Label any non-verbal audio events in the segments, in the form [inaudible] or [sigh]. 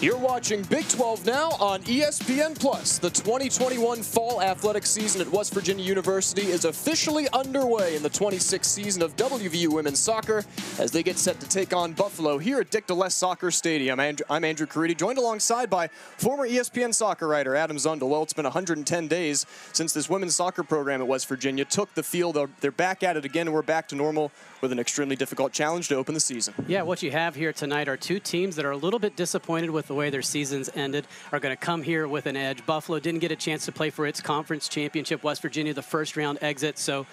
You're watching Big 12 now on ESPN Plus. The 2021 fall athletic season at West Virginia University is officially underway in the 26th season of WVU women's soccer as they get set to take on Buffalo here at Dick Dlesk Soccer Stadium. I'm Andrew Caridi, joined alongside by former ESPN soccer writer Adam Zundel. Well, it's been 110 days since this women's soccer program at West Virginia took the field. They're back at it again. We're back to normal with an extremely difficult challenge to open the season. Yeah, what you have here tonight are two teams that are a little bit disappointed with the way their seasons ended, are going to come here with an edge. Buffalo didn't get a chance to play for its conference championship. West Virginia, the first round exit. So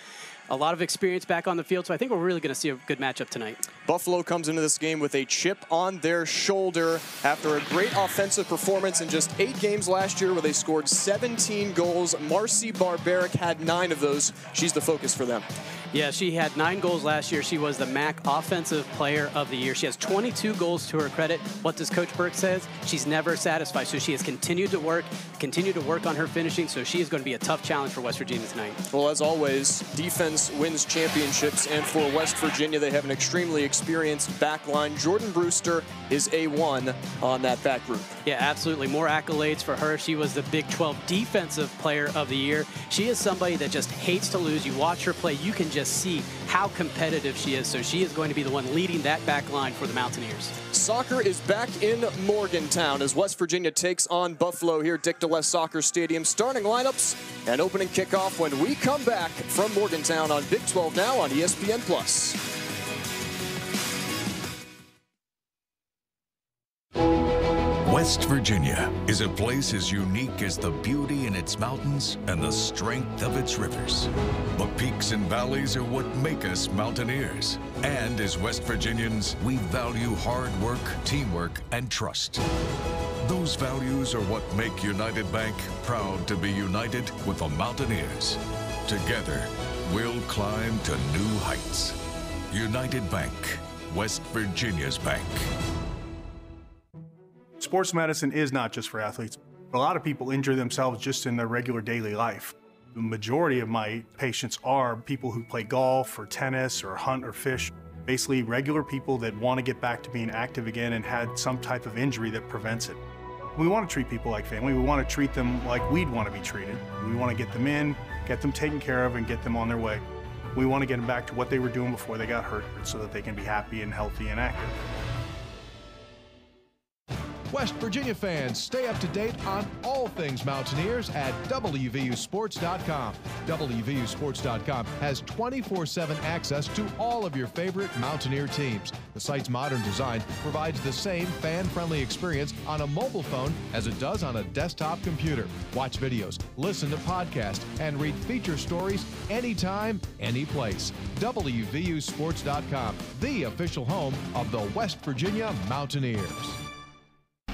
a lot of experience back on the field, so I think we're really going to see a good matchup tonight. Buffalo comes into this game with a chip on their shoulder after a great offensive performance in just eight games last year where they scored 17 goals. Marcy Barberic had nine of those. She's the focus for them. Yeah, she had nine goals last year. She was the MAC Offensive Player of the Year. She has 22 goals to her credit. What does Coach Burke says? She's never satisfied. So she has continued to work, continued to work on her finishing. So she is going to be a tough challenge for West Virginia tonight. Well, as always, defense wins championships. And for West Virginia, they have an extremely experienced back line. Jordan Brewster is A1 on that back group. Yeah, absolutely. More accolades for her. She was the Big 12 Defensive Player of the Year. She is somebody that just hates to lose. You watch her play, you can just see how competitive she is. So she is going to be the one leading that back line for the Mountaineers. Soccer is back in Morgantown as West Virginia takes on Buffalo here Dick Dlesk Soccer Stadium. Starting lineups and opening kickoff when we come back from Morgantown on Big 12 Now on ESPN+. Plus. West Virginia is a place as unique as the beauty in its mountains and the strength of its rivers. The peaks and valleys are what make us mountaineers. And as West Virginians, we value hard work, teamwork, and trust. Those values are what make United Bank proud to be united with the Mountaineers. Together, we'll climb to new heights. United Bank, West Virginia's bank. Sports medicine is not just for athletes. A lot of people injure themselves just in their regular daily life. The majority of my patients are people who play golf or tennis or hunt or fish. Basically, regular people that want to get back to being active again and had some type of injury that prevents it. We want to treat people like family. We want to treat them like we'd want to be treated. We want to get them in, get them taken care of, and get them on their way. We want to get them back to what they were doing before they got hurt so that they can be happy and healthy and active. West Virginia fans, stay up to date on all things Mountaineers at WVUSports.com. WVUSports.com has 24 7 access to all of your favorite Mountaineer teams. The site's modern design provides the same fan friendly experience on a mobile phone as it does on a desktop computer. Watch videos, listen to podcasts, and read feature stories anytime, anyplace. WVUSports.com, the official home of the West Virginia Mountaineers.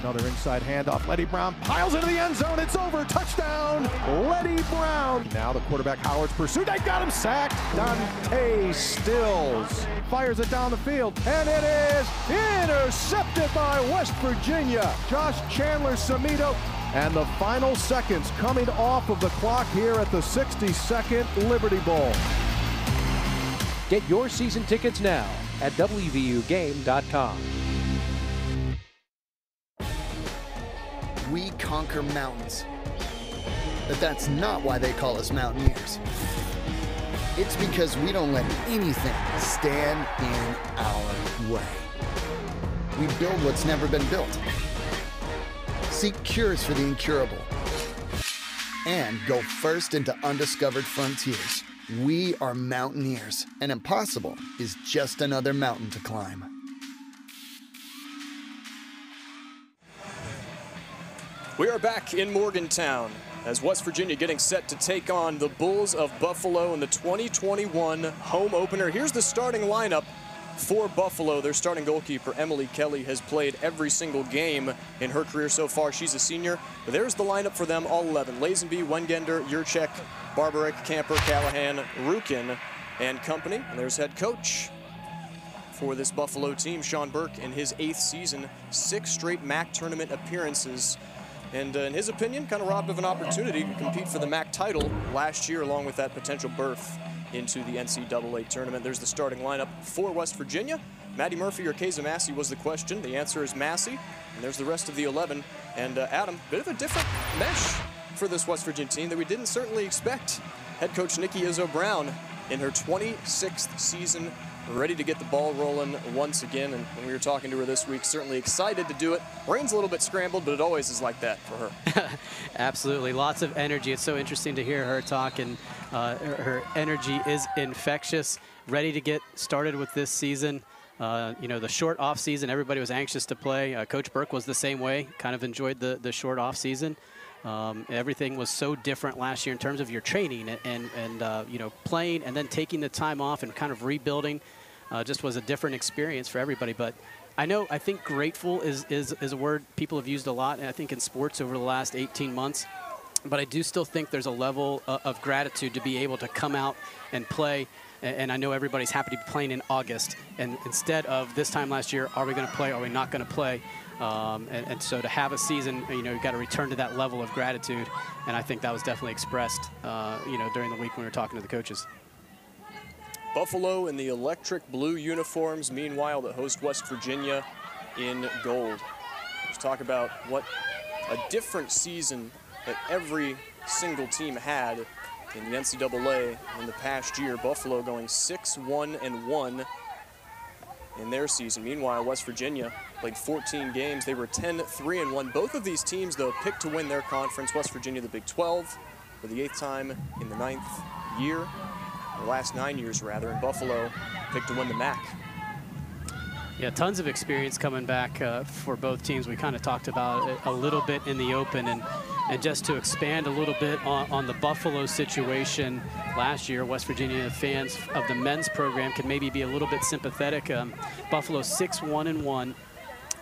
Another inside handoff. Leddie Brown piles into the end zone. It's over. Touchdown, Leddie Brown. Now the quarterback Howard's pursuit. They got him sacked. Dante Stills fires it down the field, and it is intercepted by West Virginia. Josh Chandler Semedo. And the final seconds coming off of the clock here at the 62nd Liberty Bowl. Get your season tickets now at WVUGame.com. we conquer mountains. But that's not why they call us mountaineers. It's because we don't let anything stand in our way. We build what's never been built. Seek cures for the incurable. And go first into undiscovered frontiers. We are mountaineers, and impossible is just another mountain to climb. We are back in Morgantown as West Virginia getting set to take on the Bulls of Buffalo in the 2021 home opener. Here's the starting lineup for Buffalo. Their starting goalkeeper, Emily Kelly, has played every single game in her career so far. She's a senior. There's the lineup for them, all 11. Lazenby, Wengender, Yurchek, Barberic, Camper, Callahan, Rukin, and company. And there's head coach for this Buffalo team, Sean Burke, in his eighth season, six straight MAC tournament appearances and uh, in his opinion, kind of robbed of an opportunity to compete for the MAC title last year, along with that potential berth into the NCAA tournament. There's the starting lineup for West Virginia. Maddie Murphy or Kayza Massey was the question. The answer is Massey. And there's the rest of the 11. And uh, Adam, bit of a different mesh for this West Virginia team that we didn't certainly expect. Head coach Nikki Izzo Brown in her 26th season, ready to get the ball rolling once again. And when we were talking to her this week, certainly excited to do it. Brain's a little bit scrambled, but it always is like that for her. [laughs] Absolutely, lots of energy. It's so interesting to hear her talk, and uh, her, energy is infectious. Ready to get started with this season. Uh, you know, the short off season, everybody was anxious to play. Uh, Coach Burke was the same way, kind of enjoyed the, the short off season. Um, everything was so different last year in terms of your training and, and, uh, you know, playing and then taking the time off and kind of rebuilding uh, just was a different experience for everybody. But I know, I think grateful is, is, is a word people have used a lot, and I think in sports over the last 18 months. But I do still think there's a level uh, of gratitude to be able to come out and play and I know everybody's happy to be playing in August. And instead of this time last year, are we going to play? Are we not going to play? Um, and, and, so to have a season, you know, you've got to return to that level of gratitude. And I think that was definitely expressed, uh, you know, during the week when we were talking to the coaches. Buffalo in the electric blue uniforms, meanwhile, that host West Virginia in gold. Let's talk about what a different season that every single team had in the NCAA in the past year. Buffalo going 6-1 and 1 in their season. Meanwhile, West Virginia played 14 games. They were 10-3 and 1. Both of these teams, though, picked to win their conference. West Virginia, the Big 12, for the eighth time in the ninth year, the last nine years rather. And Buffalo picked to win the MAC. Yeah, tons of experience coming back uh, for both teams. We kind of talked about it a little bit in the open, and and just to expand a little bit on, on, the Buffalo situation last year, West Virginia fans of the men's program can maybe be a little bit sympathetic. Um, Buffalo 6-1 and 1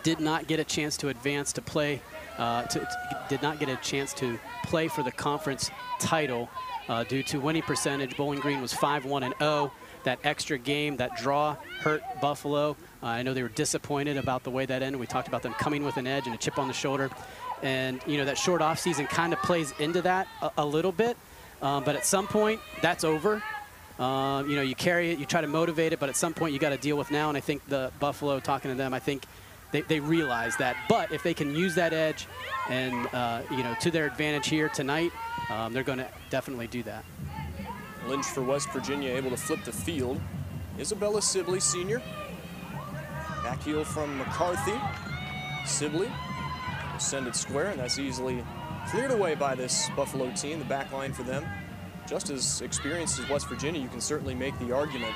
did not get a chance to advance to play, uh, to, to, did not get a chance to play for the conference title uh, due to winning percentage. Bowling Green was 5-1 and 0. That extra game, that draw hurt Buffalo. Uh, I know they were disappointed about the way that ended. We talked about them coming with an edge and a chip on the shoulder. And, you know, that short offseason kind of plays into that a, a little bit. Um, but at some point, that's over. Uh, you know, you carry it, you try to motivate it, but at some point you got to deal with now. And I think the Buffalo, talking to them, I think they, they realize that. But if they can use that edge and, uh, you know, to their advantage here tonight, um, they're going to definitely do that. Lynch for West Virginia able to flip the field. Isabella Sibley, senior. Back heel from McCarthy. Sibley send it square, and that's easily cleared away by this Buffalo team, the back line for them. Just as experienced as West Virginia, you can certainly make the argument.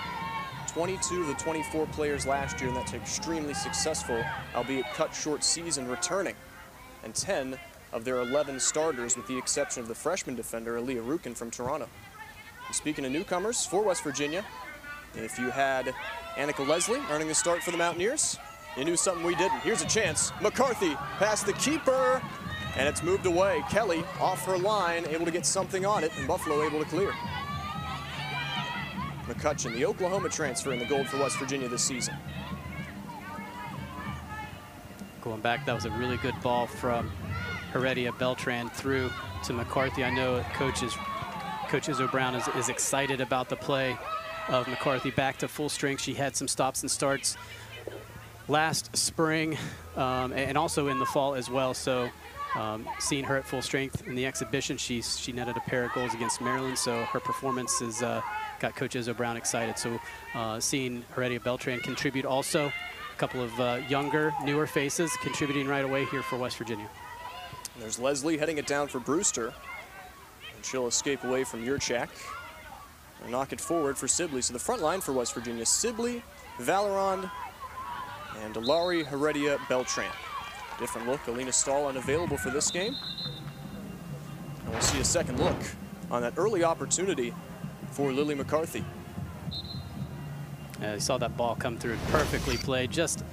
22 of the 24 players last year, and that's extremely successful, albeit cut short season, returning. And 10 of their 11 starters, with the exception of the freshman defender, Aaliyah Rukin from Toronto. And speaking of newcomers for West Virginia, if you had Annika Leslie earning the start for the Mountaineers, you knew something we didn't. Here's a chance. McCarthy past the keeper, and it's moved away. Kelly off her line, able to get something on it, and Buffalo able to clear. McCutcheon, the Oklahoma transfer in the gold for West Virginia this season. Going back, that was a really good ball from Heredia Beltran through to McCarthy. I know coaches, Coach Izzo Brown is, is excited about the play of McCarthy back to full strength. She had some stops and starts last spring um, and also in the fall as well. So um, seeing her at full strength in the exhibition, she, she netted a pair of goals against Maryland. So her performance has uh, got Coach Izzo Brown excited. So uh, seeing Heredia Beltran contribute also, a couple of uh, younger, newer faces contributing right away here for West Virginia. There's Leslie heading it down for Brewster. And she'll escape away from Yurchak. And knock it forward for Sibley. So the front line for West Virginia, Sibley, Vallerand, and Laurie Heredia Beltran. Different look, Alina Stahl unavailable for this game. And we'll see a second look on that early opportunity for Lily McCarthy. Uh, saw that ball come through perfectly played, just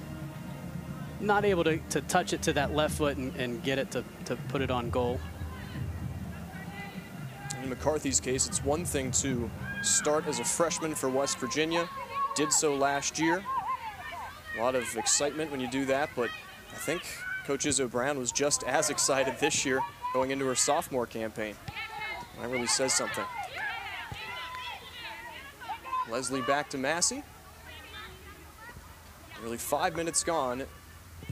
not able to, to touch it to that left foot and, and get it to, to put it on goal. In McCarthy's case, it's one thing to start as a freshman for West Virginia, did so last year, a lot of excitement when you do that, but I think Coach Izzo Brown was just as excited this year going into her sophomore campaign. That really says something. Leslie back to Massey. Nearly five minutes gone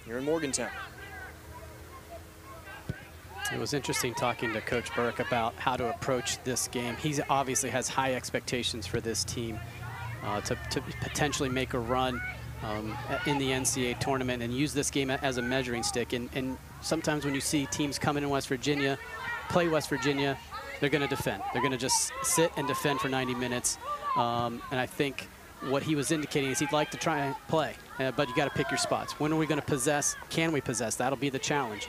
here in Morgantown. It was interesting talking to Coach Burke about how to approach this game. He obviously has high expectations for this team uh, to, to, potentially make a run um, in the NCAA tournament and use this game as a measuring stick. And, and sometimes when you see teams coming in West Virginia, play West Virginia, they're going to defend. They're going to just sit and defend for 90 minutes. Um, and I think what he was indicating is he'd like to try and play, uh, but you got to pick your spots. When are we going to possess? Can we possess? That'll be the challenge.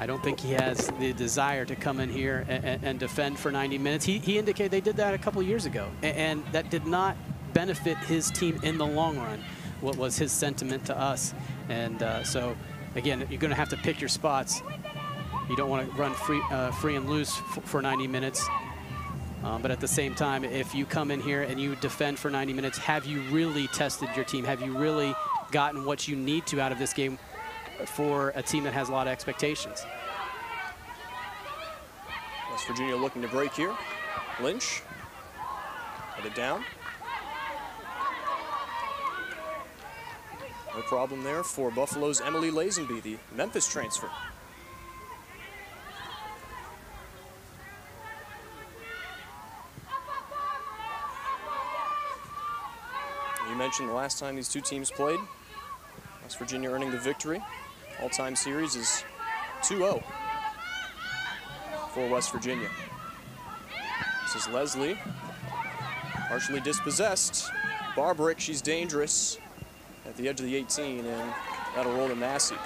I don't think he has the desire to come in here and, and defend for 90 minutes. He, he, indicated they did that a couple years ago, and, and, that did not benefit his team in the long run, what was his sentiment to us. And uh, so, again, you're going to have to pick your spots. You don't want to run free, uh, free and loose for 90 minutes. Um, but at the same time, if you come in here and you defend for 90 minutes, have you really tested your team? Have you really gotten what you need to out of this game for a team that has a lot of expectations. West Virginia looking to break here. Lynch, put it down. Problem there for Buffalo's Emily Lazenby, the Memphis transfer. You mentioned the last time these two teams played. West Virginia earning the victory all-time series is 2-0 for West Virginia. This is Leslie, partially dispossessed. Barberic, she's dangerous at the edge of the 18, and that'll roll to Massey.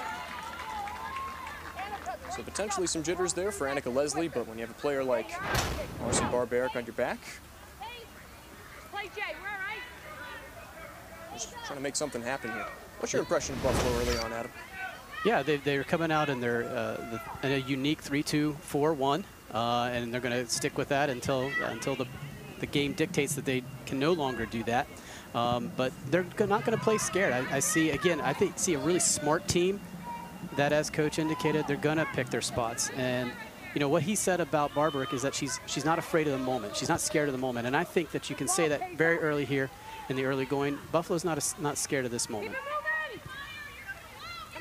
So potentially some jitters there for Annika Leslie, but when you have a player like Marcy Barberic on your back, just trying to make something happen here. What's your impression of Buffalo early on, Adam? Yeah, they, they're coming out in their uh, the, in a unique 3-2-4-1, uh, and they're going to stick with that until until the the game dictates that they can no longer do that. Um, but they're not going to play scared. I, I, see again. I think see a really smart team that, as coach indicated, they're going to pick their spots. And you know what he said about Barberic is that she's she's not afraid of the moment. She's not scared of the moment. And I think that you can say that very early here in the early going. Buffalo's not a, not scared of this moment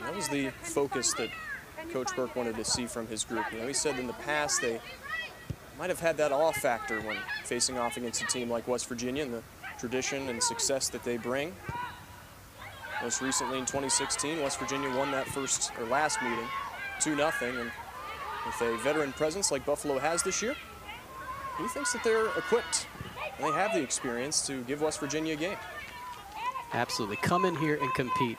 that was the focus that Coach Burke wanted to see from his group. You know, he said in the past they might have had that awe factor when facing off against a team like West Virginia the tradition and success that they bring. Most recently in 2016, West Virginia won that first or last meeting 2-0 and with a veteran presence like Buffalo has this year, he thinks that they're equipped and they have the experience to give West Virginia a game. Absolutely. Come in here and compete.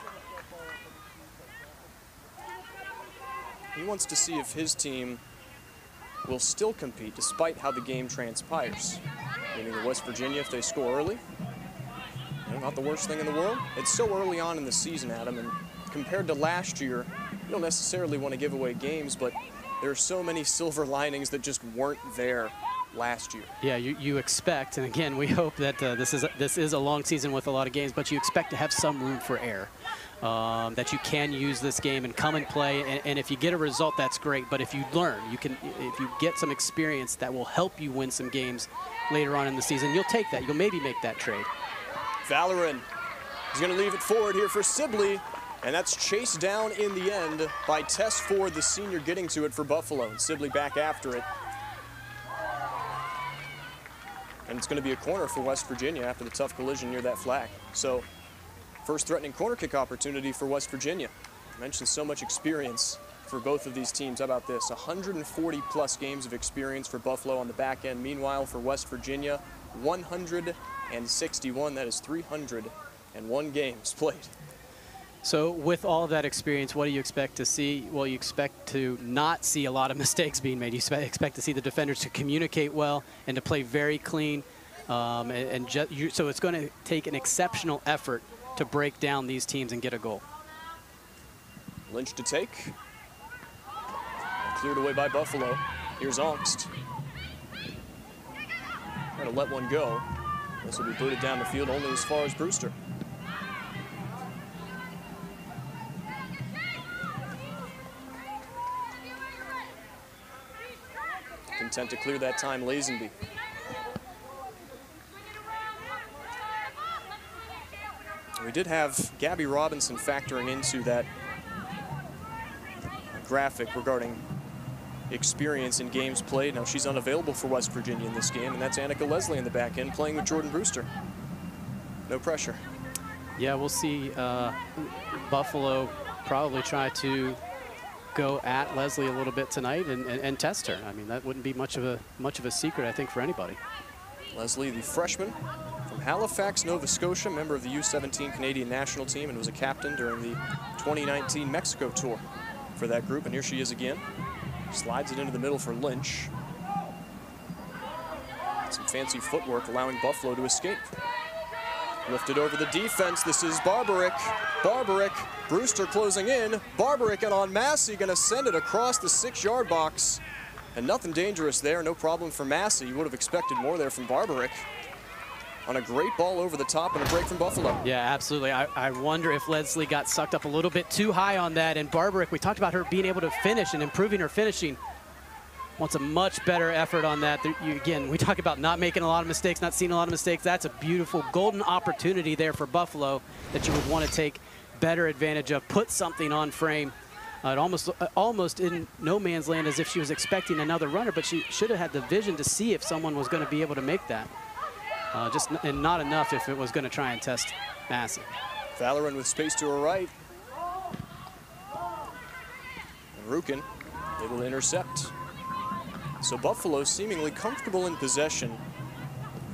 He wants to see if his team will still compete despite how the game transpires. Meaning West Virginia, if they score early, you know, not the worst thing in the world. It's so early on in the season, Adam, and compared to last year, you don't necessarily want to give away games, but there are so many [laughs] silver linings that just weren't there last year. Yeah, you, you expect, and again, we hope that uh, this is a, this is a long season with a lot of games, but you expect to have some room for error um, that you can use this game and come and play. And, and, if you get a result, that's great. But if you learn, you can, if you get some experience that will help you win some games later on in the season, you'll take that. You'll maybe make that trade. Vallerand is going to leave it forward here for Sibley. And that's chased down in the end by Tess Ford, the senior, getting to it for Buffalo. And Sibley back after it. And it's going to be a corner for West Virginia after the tough collision near that flag. So First threatening corner kick opportunity for West Virginia. I mentioned so much experience for both of these teams. How about this? 140 plus games of experience for Buffalo on the back end. Meanwhile, for West Virginia, 161. That is 301 games [laughs] played. So with all of that experience, what do you expect to see? Well, you expect to not see a lot of [laughs] mistakes being made. You expect to see the defenders to communicate well and to play very clean. Um, and, and you, so it's going to take an exceptional effort to break down these teams and get a goal. Lynch to take. Cleared away by Buffalo. Here's Ongst. Trying to let one go. This will be booted down the field only as far as Brewster. Content to clear that time, Lazenby. We did have Gabby Robinson factoring into that graphic regarding experience in games played. Now she's unavailable for West Virginia in this game, and that's Annika Leslie in the back end playing with Jordan Brewster. No pressure. Yeah, we'll see uh, Buffalo probably try to go at Leslie a little bit tonight and, and, and, test her. I mean, that wouldn't be much of a much of a secret, I think, for anybody. Leslie, the freshman from Halifax, Nova Scotia, member of the U17 Canadian national team and was a captain during the 2019 Mexico tour for that group. And here she is again. Slides it into the middle for Lynch. Some fancy footwork allowing Buffalo to escape. Lifted over the defense. This is Barberic. Barberic. Brewster closing in. Barberic and on Massey going to send it across the six-yard box. And nothing dangerous there. No problem for Massey. You would have expected more there from Barberic. On a great ball over the top and a break from Buffalo. Yeah, absolutely. I, I wonder if Leslie got sucked up a little bit too high on that. And Barberic, we talked about her being able to finish and improving her finishing wants a much better effort on that. You, again, we talk about not making a lot of mistakes, not seeing a lot of mistakes. That's a beautiful golden opportunity there for Buffalo that you would want to take better advantage of, put something on frame. Uh, it almost, uh, almost in no man's land as if she was expecting another runner, but she should have had the vision to see if someone was going to be able to make that. Uh, just and not enough if it was going to try and test Massey. Vallerand with space to her right. And Rukin able to intercept. So Buffalo seemingly comfortable in possession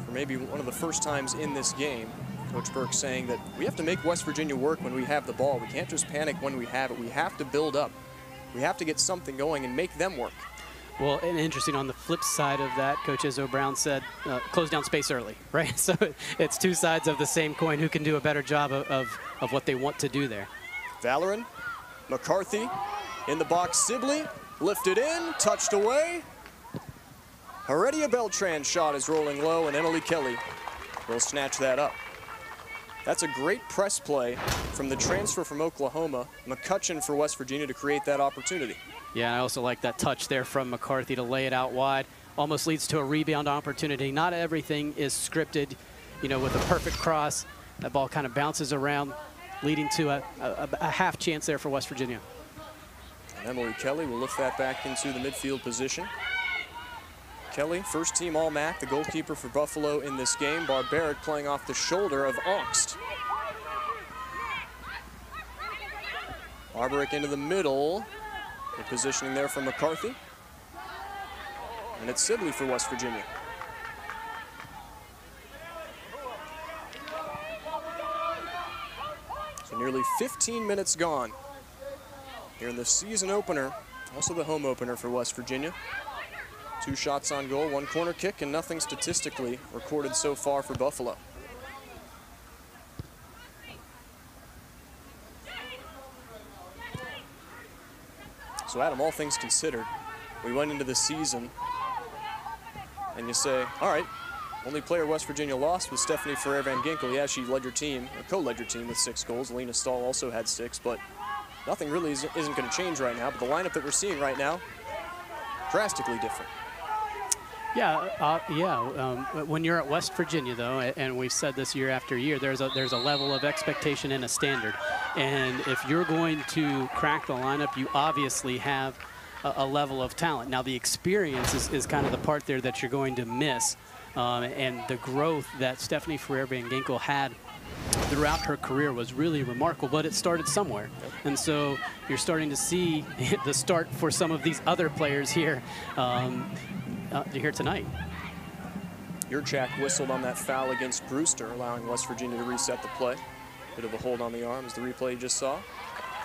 for maybe one of the first times in this game. Coach Burke saying that we have to make West Virginia work when we have the ball. We can't just panic when we have it. We have to build up. We have to get something going and make them work. Well, and interesting on the flip side of that, Coach Izzo Brown said, uh, close down space early, [laughs] right? So it's two sides of the same coin. Who can do a better job of, of, of what they want to do there? Vallerand, McCarthy in the box. Sibley lifted in, touched away. Heredia Beltran shot is rolling low, and Emily Kelly will snatch that up. That's a great press play from the transfer from Oklahoma, McCutcheon for West Virginia to create that opportunity. Yeah, I also like that touch there from McCarthy to lay it out wide. Almost leads to a rebound opportunity. Not everything is scripted, you know, with a perfect cross. That ball kind of bounces around, leading to a, a, a half chance there for West Virginia. And Emily Kelly will lift that back into the midfield position. Kelly, first team All-MAC, the goalkeeper for Buffalo in this game. Barberic playing off the shoulder of Augst. Barberic into the middle. The positioning there from McCarthy. And it's Sibley for West Virginia. So nearly 15 minutes gone here in the season opener, also the home opener for West Virginia. Two shots on goal, one corner kick, and nothing statistically recorded so far for Buffalo. So Adam, all things considered, we went into the season and you say, all right, only player West Virginia lost was Stephanie Ferrer Van Ginkel. Yeah, she led your team, or co-led your team with six goals. Alina Stahl also had six, but nothing really isn't going to change right now. But the lineup that we're seeing right now, drastically different. Yeah, uh, yeah. Um, when you're at West Virginia, though, and we've said this year after year, there's a there's a level of expectation and a standard. And if you're going to crack the lineup, you obviously have a, a level of talent. Now, the experience is, is kind of the part there that you're going to miss. Um, and the growth that Stephanie Ferrer Van Ginkel had throughout her career was really remarkable, but it started somewhere. And so you're starting to see [laughs] the start for some of these other players here. Um, uh, here tonight. Yurchak whistled on that foul against Brewster, allowing West Virginia to reset the play. Bit of a hold on the arm as the replay you just saw.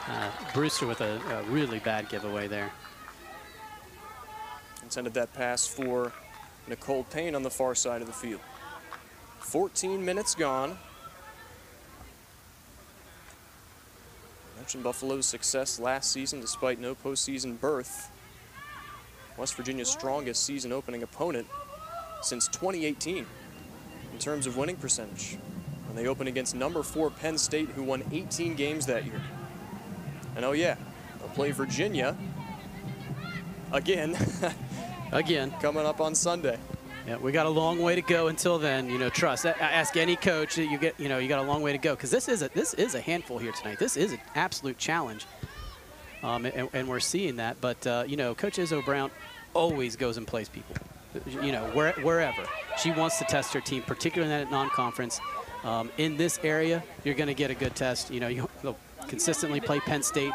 Uh, Brewster with a, a, really bad giveaway there. Intended that pass for Nicole Payne on the far side of the field. 14 minutes gone. Mentioned Buffalo's success last season despite no postseason berth. West Virginia's strongest season opening opponent since 2018 in terms of winning percentage. And they open against number four Penn State, who won 18 games that year. And oh yeah, they'll play Virginia again. [laughs] again. Coming up on Sunday. Yeah, we got a long way to go until then. You know, trust. I Ask any coach that you get. You know, you got a long way to go because this is a this is a handful here tonight. This is an absolute challenge, um, and, and, we're seeing that. But uh, you know, Coach Izzo Brown always goes and plays people. You know, where, wherever she wants to test her team, particularly in that non-conference. Um, in this area, you're going to get a good test. You know, you'll consistently play Penn State.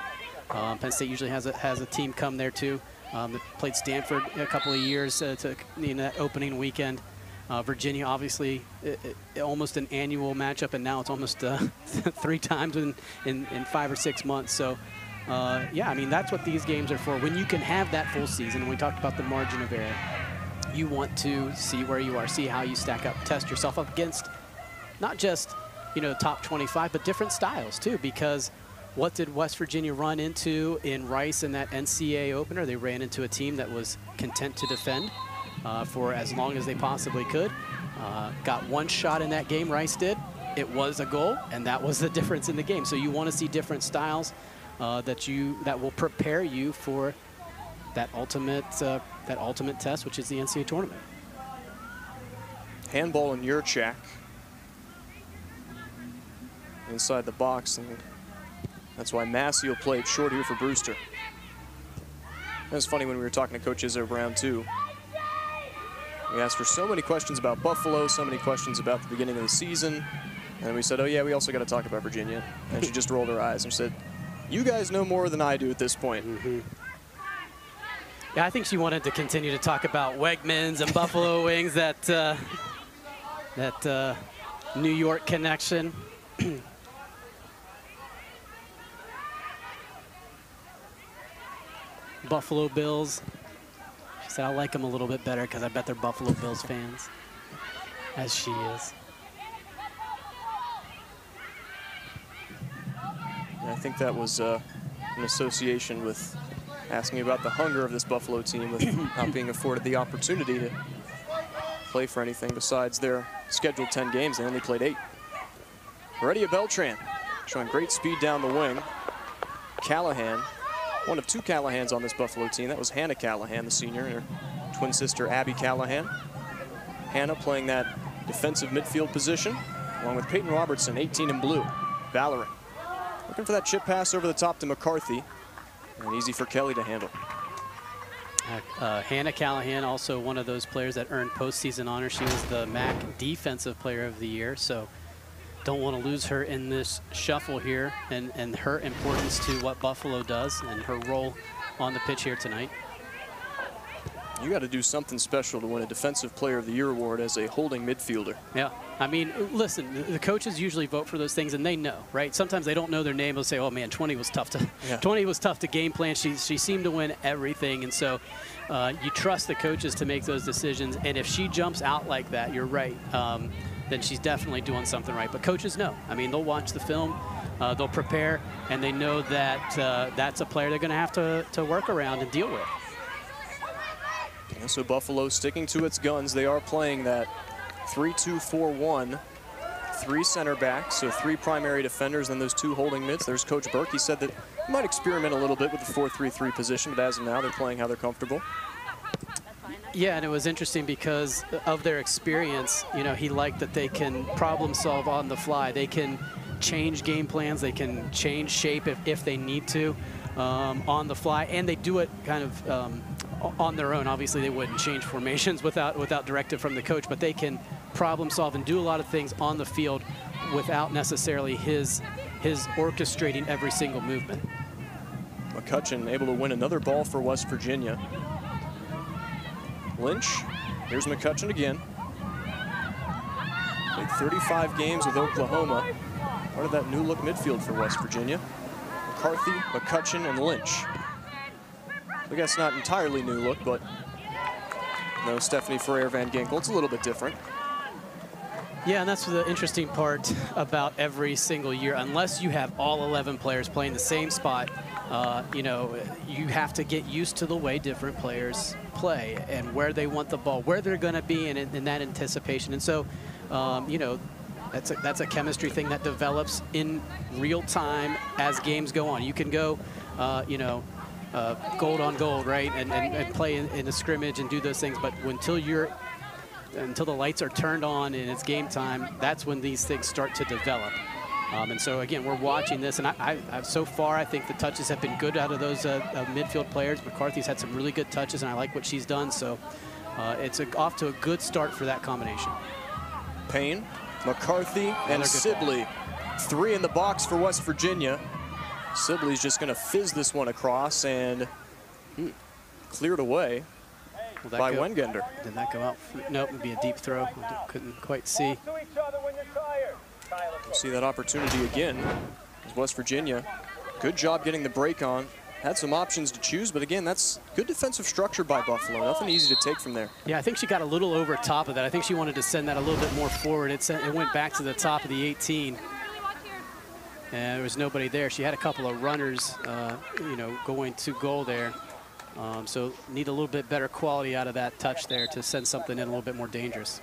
Um, Penn State usually has a has a team come there too. Um, played Stanford a couple of years uh, to that opening weekend. Uh, Virginia, obviously, it, it, almost an annual matchup, and now it's almost uh, [laughs] three times in, in, in, five or six months. So, uh, yeah, I mean, that's what these games are for. When you can have that full season, we talked about the margin of error, you want to see where you are, see how you stack up, test yourself up against not just, you know, top 25, but different styles, too, because – what did West Virginia run into in Rice in that NCAA opener? They ran into a team that was content to defend uh, for as long as they possibly could. Uh, got one shot in that game, Rice did. It was a goal, and that was the [laughs] difference in the game. So you want to see different styles uh, that you that will prepare you for that ultimate uh, that ultimate test, which is the NCAA tournament. Handball in Yurchak inside the box and that's why Massey will play short here for Brewster. It was funny when we were talking to Coach Izzo Brown, too. We asked for so many questions about Buffalo, so many questions about the beginning of the season. And we said, oh, yeah, we also got to talk about Virginia. And she just rolled her eyes and said, you guys know more than I do at this point. Mm -hmm. Yeah, I think she wanted to continue to talk about Wegmans and Buffalo [laughs] Wings, that, uh, that uh, New York connection. [clears throat] Buffalo Bills. She said, I like them a little bit better because I bet they're Buffalo Bills fans, as she is. I think that was uh, an association with asking about the hunger of this Buffalo team with [coughs] not being afforded the opportunity to play for anything besides their scheduled 10 games. They only played eight. Heredia Beltran showing great speed down the wing. Callahan one of two Callahans on this Buffalo team. That was Hannah Callahan, the senior, and her twin sister, Abby Callahan. Hannah playing that defensive midfield position, along with Peyton Robertson, 18 in blue. Valerie looking for that chip pass over the top to McCarthy, and easy for Kelly to handle. Uh, uh Hannah Callahan, also one of those players that earned postseason honor. She was the MAC Defensive Player of the Year, so don't want to lose her in this shuffle here and, and her importance to what Buffalo does and her role on the pitch here tonight. You got to do something special to win a Defensive Player of the Year award as a holding midfielder. Yeah. I mean, listen, the coaches usually vote for those things, and they know, right? Sometimes they don't know their name. They'll say, oh, man, 20 was tough to [laughs] yeah. 20 was tough to game plan. She, she seemed to win everything, and so uh, you trust the coaches to make those decisions. And if she jumps out like that, you're right. Um, then she's definitely doing something right. But coaches know. I mean, they'll watch the film, uh, they'll prepare, and they know that uh, that's a player they're going to have to, to work around and deal with. So Buffalo sticking to its guns. They are playing that 3-2-4-1 three center backs, so three primary defenders, and those two holding mids. There's Coach Burke. He said that he might experiment a little bit with the 4-3-3 position, but as of now, they're playing how they're comfortable. Yeah, and it was interesting because of their experience, you know, he liked that they can problem solve on the fly. They can change game plans. They can change shape if, if they need to um, on the fly, and they do it kind of um, on their own. Obviously, they wouldn't change formations [laughs] without, without directive from the coach, but they can problem solve and do a lot of things on the field without necessarily his, his orchestrating every single movement. McCutcheon able to win another ball for West Virginia. Lynch. Here's McCutcheon again. Played 35 games with Oklahoma. Part of that new look midfield for West Virginia. McCarthy, McCutcheon, and Lynch. I guess not entirely new look, but no Stephanie Ferrer Van Ginkel. It's a little bit different. Yeah, and that's the interesting part about every single year. Unless you have all 11 players playing the same spot, uh, you know, you have to get used to the way different players play and where they want the ball, where they're going to be in, in, that anticipation. And so, um, you know, that's a, that's a chemistry thing that develops in real time as games go on. You can go, uh, you know, uh, gold on gold, right, and, and, and play in, in, a scrimmage and do those things, but until you're until the lights are turned on and it's game time, that's when these things start to develop. Um, and so again, we're watching this, and I, I, I, so far I think the touches have been good out of those uh, uh, midfield players. McCarthy's had some really good touches, and I like what she's done. So uh, it's a, off to a good start for that combination. Payne, McCarthy, and Sibley. Three in the box for West Virginia. Sibley's just going to fizz this one across and hmm, cleared away by go, Wengender. Did that go out? Nope, it'd be a deep throw. Couldn't quite see. We'll see that opportunity again as West Virginia. Good job getting the break on. Had some options to choose, but again, that's good defensive structure by Buffalo. Nothing easy to take from there. Yeah, I think she got a little over top of that. I think she wanted to send that a little bit more forward. It, sent, it went back to the top of the 18. And there was nobody there. She had a couple of runners, uh, you know, going to goal there. Um, so need a little bit better quality out of that touch there to send something in a little bit more dangerous.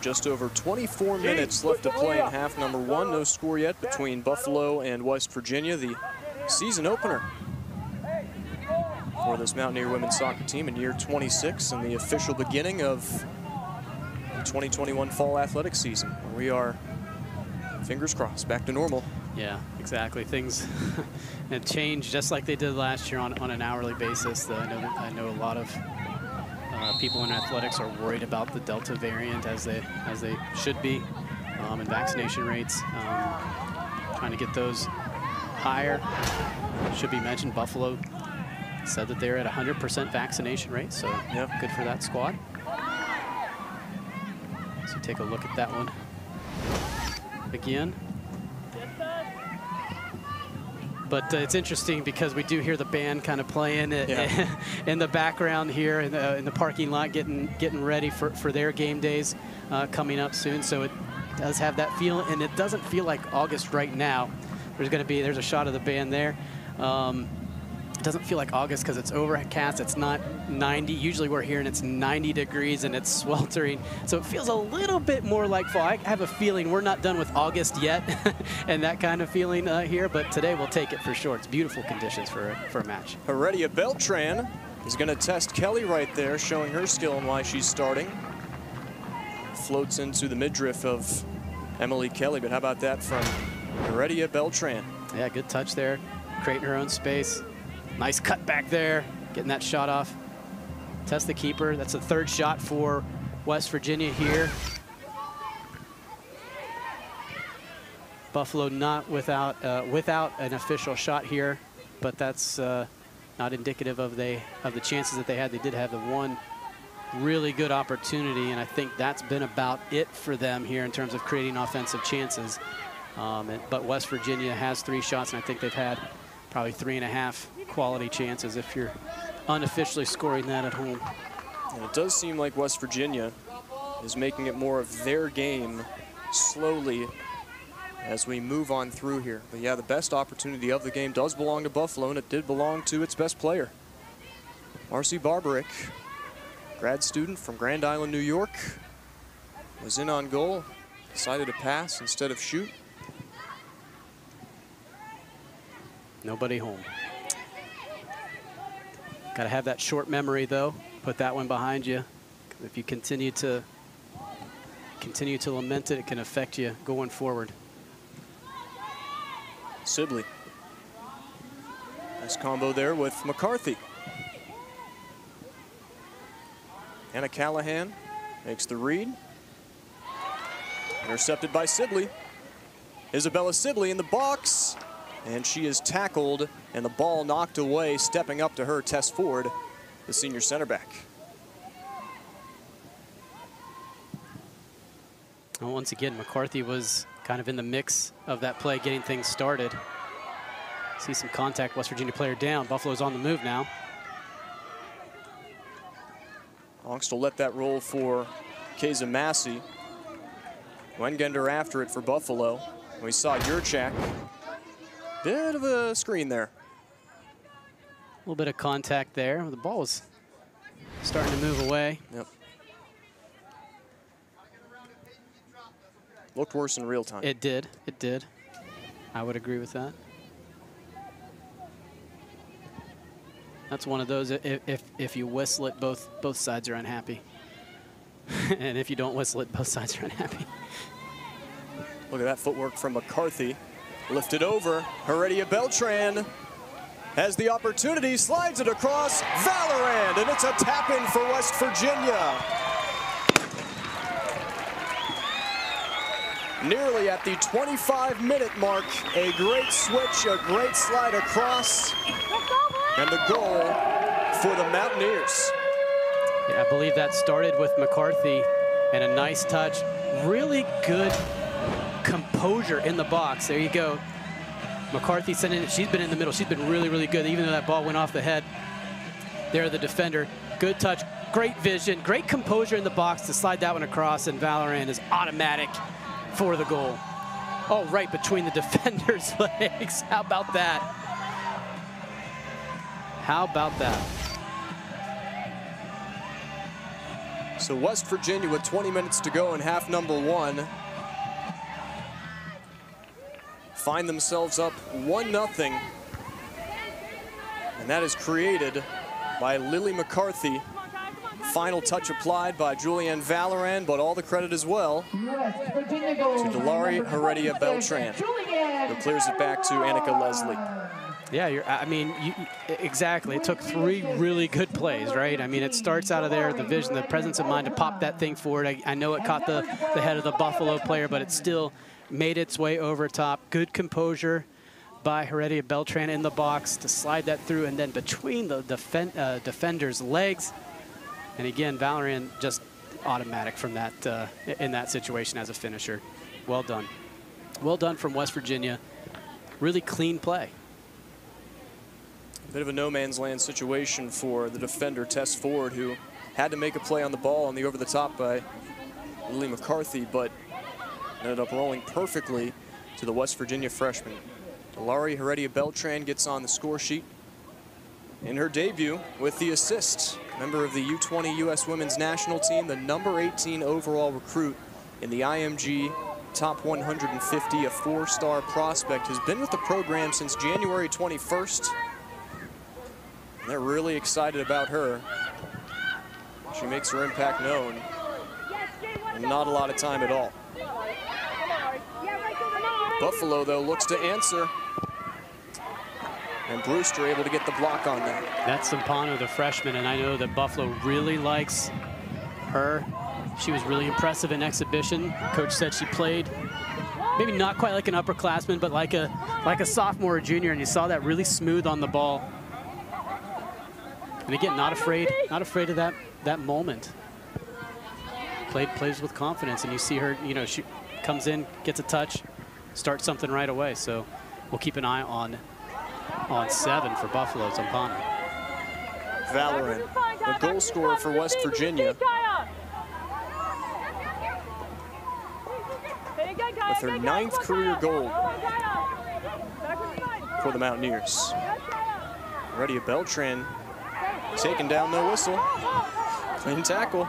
Just over 24 minutes left to play in half number one. No score yet between Buffalo and West Virginia, the season opener for this Mountaineer women's soccer team in year 26 and the official beginning of the 2021 fall athletic season. We are, fingers crossed, back to normal. Yeah, exactly. Things [laughs] have changed just like they did last year on, on an hourly basis. I know, I know a lot of uh, people in athletics are worried about the Delta variant as they as they should be, um, and vaccination rates. Um, trying to get those higher. Should be mentioned, Buffalo said that they're at 100% vaccination rate, so yep. good for that squad. So take a look at that one again. But uh, it's interesting because we do hear the band kind of playing yeah. [laughs] in the background here in the, in the, parking lot, getting getting ready for, for their game days uh, coming up soon. So it does have that feel, and it doesn't feel like August right now. There's going to be there's a shot of the band there. Um, it doesn't feel like August because it's overcast. It's not 90. Usually we're here and it's 90 degrees and it's [laughs] sweltering. So it feels a little bit more like fall. I have a feeling we're not done with August yet [laughs] and that kind of feeling uh, here, but today we'll take it for sure. It's beautiful conditions for, for a match. Heredia Beltran is going to test Kelly right there, showing her skill and why she's starting. Floats into the midriff of Emily Kelly, but how about that from Heredia Beltran? Yeah, good touch there, creating her own space. Nice cut back there, getting that shot off. Test the keeper. That's the third shot for West Virginia here. Buffalo not without uh, without an official shot here, but that's uh, not indicative of they of the chances that they had. They did have the one really good opportunity, and I think that's been about it for them here in terms of creating offensive chances. Um, and, but West Virginia has three shots, and I think they've had probably three and a half quality chances if you're unofficially scoring that at home. And it does seem like West Virginia is making it more of their game slowly as we move on through here. But yeah, the best opportunity of the game does belong to Buffalo, and it did belong to its best player. Marcy Barberic, grad student from Grand Island, New York, was in on goal, decided to pass instead of shoot. Nobody home. Got to have that short memory, though. Put that one behind you. If you continue to continue to lament it, it can affect you going forward. Sibley. Nice combo there with McCarthy. Anna Callahan makes the read. Intercepted by Sibley. Isabella Sibley in the box. And she is tackled and the ball knocked away, stepping up to her, Tess Ford, the senior center back. Well, once again, McCarthy was kind of in the mix of that play, getting things started. See some contact, West Virginia player down. Buffalo's on the move now. Hongst will let that roll for Kayza Massey. Wengender after it for Buffalo. We saw Yurchak Bit of a screen there. A little bit of contact there. The ball was starting to move away. Yep. Looked worse in real time. It did. It did. I would agree with that. That's one of those, if, if, if you whistle it, both, both sides are unhappy. [laughs] and if you don't whistle it, both sides are unhappy. Look at that footwork from McCarthy. Lifted over, Heredia Beltran has the opportunity, slides it across, Vallerand, and it's a tap-in for West Virginia. Nearly at the 25-minute mark, a great switch, a great slide across, and the goal for the Mountaineers. Yeah, I believe that started with McCarthy and a nice touch. Really good composure in the box. There you go. McCarthy sending it. She's been in the middle. She's been really, really good, even though that ball went off the head. There, the defender. Good touch. Great vision. Great composure in the box to slide that one across, and Vallerand is automatic for the goal. Oh, right between the [laughs] defender's [laughs] legs. How about that? How about that? So West Virginia with 20 minutes to go in half number one find themselves up 1-0. And that is created by Lily McCarthy. Final touch applied by Julianne Vallerand, but all the credit as well to Delari Heredia Beltran, who clears it back to Annika Leslie. Yeah, I mean, you, exactly. It took three really good plays, right? I mean, it starts out of there, the vision, the presence of mind to pop that thing forward. I, I know it caught the, the head of the Buffalo player, but it still made its way over top. Good composure by Heredia Beltran in the box to slide that through and then between the uh, defender's legs. And again, Vallerand just automatic from that uh, in that situation as a finisher. Well done. Well done from West Virginia. Really clean play. Bit of a no man's land situation for the defender, Tess Ford, who had to make a play on the ball on the over the top by Lily McCarthy, but ended up rolling perfectly to the West Virginia freshman. Delari Heredia Beltran gets on the score sheet in her debut with the assist. Member of the U20 U.S. Women's National Team, the number 18 overall recruit in the IMG Top 150, a four-star prospect, has been with the program since January 21st. And they're really excited about her. She makes her impact known. Not a lot of time at all. Buffalo, though, looks to answer. And Brewster able to get the block on that. That's Zampano, the freshman, and I know that Buffalo really likes her. She was really impressive in exhibition. Coach said she played maybe not quite like an upperclassman, but like a like a sophomore or junior, and you saw that really smooth on the ball. And again, not afraid, not afraid of that that moment. Played plays with confidence, and you see her, you know, she comes in, gets a touch, starts something right away. So we'll keep an eye on on seven for Buffalo, Zampano. Vallerand, the goal scorer for West Virginia. With her ninth career goal for the Mountaineers. Heredia Beltran taking down no whistle. Clean tackle.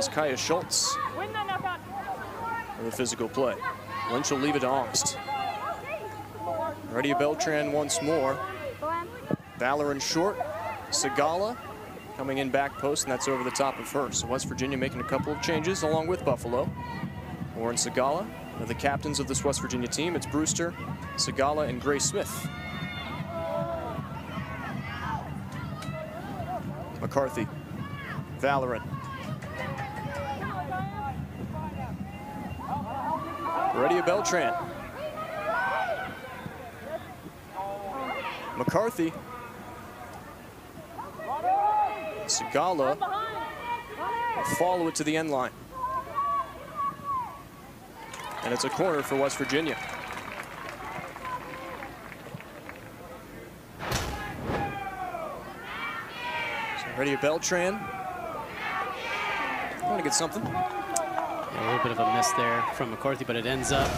Was Kaya Schultz for the physical play. Lynch will leave it to Aunkst. Heredia Beltran once more. Vallerand short. Segala coming in back post, and that's over the top of her. So West Virginia making a couple of changes along with Buffalo. Warren Segala, the captains of this West Virginia team. It's Brewster, Segala, and Gray Smith. McCarthy, Vallerand. Heredia Beltran. McCarthy. Segala follow it to the end line. And it's a corner for West Virginia. So Heredia Beltran. Want to get something? A little bit of a miss there from McCarthy, but it ends up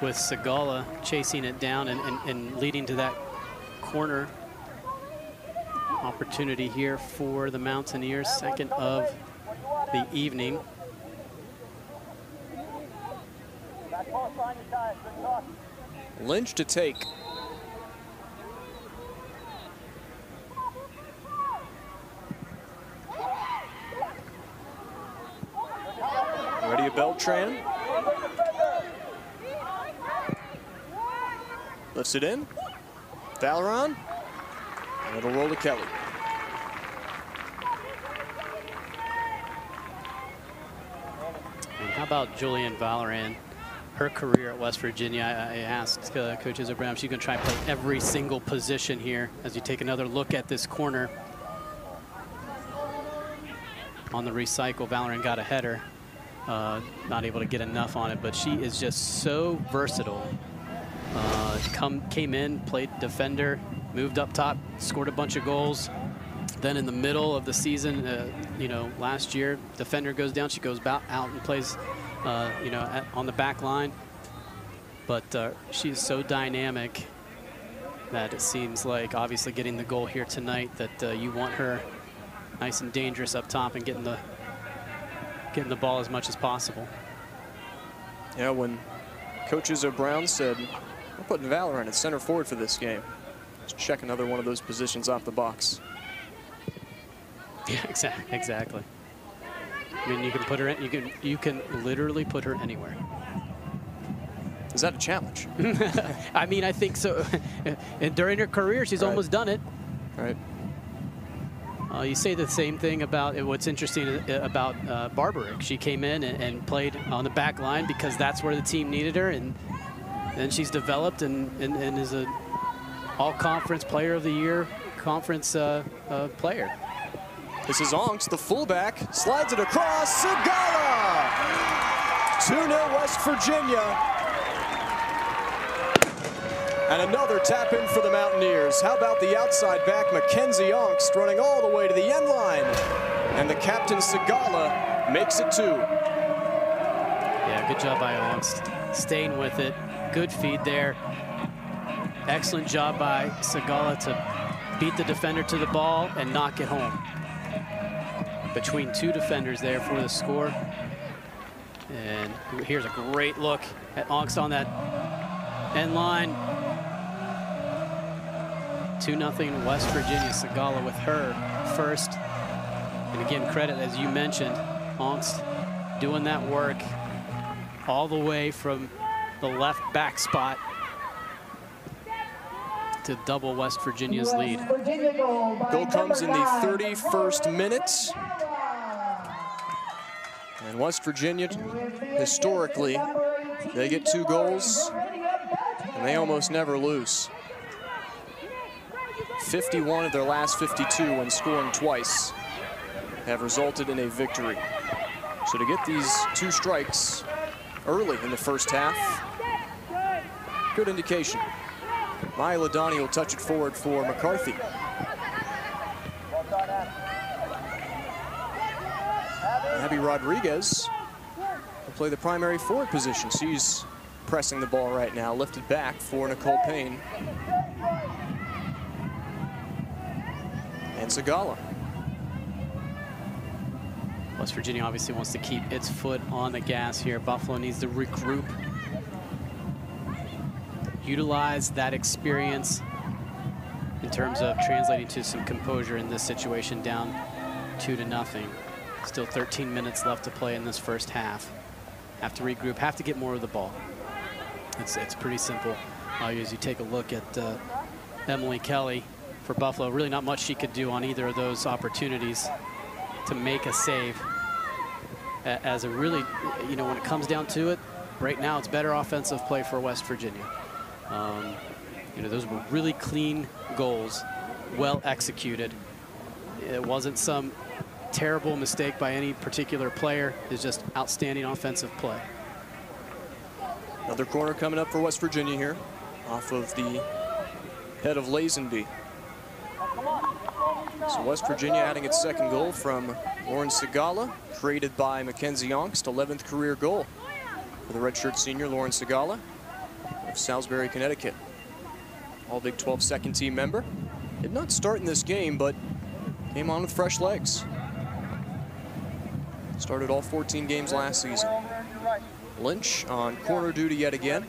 with Segala chasing it down and, and, and leading to that corner opportunity here for the Mountaineers, second of the evening. Lynch to take. Beltran. Lifts it in. Vallerand. And it'll roll to Kelly. And how about Julian Vallerand? Her career at West Virginia, I, asked uh, Coach Izzo if she's going to try and play every single position here as you take another look at this corner. On the recycle, Vallerand got a header. Uh, not able to get enough on it, but she is just so versatile. Uh, come came in, played defender, moved up top, scored a bunch of goals. Then in the middle of the season, uh, you know, last year, defender goes down, she goes out and plays, uh, you know, at, on the back line. But uh, she's so dynamic that it seems like obviously getting the goal here tonight that uh, you want her nice and dangerous up top and getting the getting the ball as much as possible. Yeah, when Coach Izzo Brown said, we're putting Vallerand at center forward for this game. Let's check another one of those positions off the box. [laughs] Yeah, exactly. Exactly. I mean, you can put her in, you can you can literally put her anywhere. Is that a challenge? [laughs] I mean, I think so. [laughs] and during her career, she's Right. almost done it. Right. Uh, you say the same thing about uh, what's interesting uh, about uh, Barberic. She came in and, and played on the back line because that's where the team needed her, and then she's developed and, and, and is a all-conference player of the year, conference uh, uh, player. This is Aunkst, the fullback, slides it across, Segala! 2-0 West Virginia. And another tap in for the Mountaineers. How about the outside back, Mackenzie Aunkst, running all the way to the end line. And the captain, Segala, makes it two. Yeah, good job by Owens. Staying with it. Good feed there. Excellent job by Segala to beat the defender to the ball and knock it home. Between two defenders there for the score. And here's a great look at Aunkst on that end line. 2-0 West Virginia. Segala with her first. And again, credit, as you mentioned, Aunkst doing that work all the way from the left back spot to double West Virginia's lead. Goal comes in the 31st minute. And West Virginia, historically, they get two goals, and they almost never lose. 51 of their last 52 when scoring twice have resulted in a victory. So to get these two strikes early in the first half, good indication. Maya Ladani will touch it forward for McCarthy. Abby Rodriguez will play the primary forward position. She's pressing the ball right now, lifted back for Nicole Payne. And Segala. West Virginia obviously wants to keep its foot on the gas here. Buffalo needs to regroup, utilize that experience in terms of translating to some composure in this situation down two to nothing. Still 13 minutes left to play in this first half. Have to regroup, have to get more of the ball. It's, it's pretty simple. Uh, as you take a look at uh, Emily Kelly for Buffalo, really not much she could do on either of those opportunities to make a save. As a really, you know, when it comes down to it, right now it's better offensive play for West Virginia. Um, you know, those were really clean goals, well executed. It wasn't some terrible mistake by any particular player. It's just outstanding offensive play. Another corner coming up for West Virginia here, off of the head of Lazenby. So West Virginia adding its second goal from Lauren Segala, created by Mackenzie Aunkst, 11th career goal for the redshirt senior Lauren Segala of Salisbury, Connecticut. All Big 12 second team member. Did not start in this game, but came on with fresh legs. Started all 14 games last season. Lynch on corner duty yet again.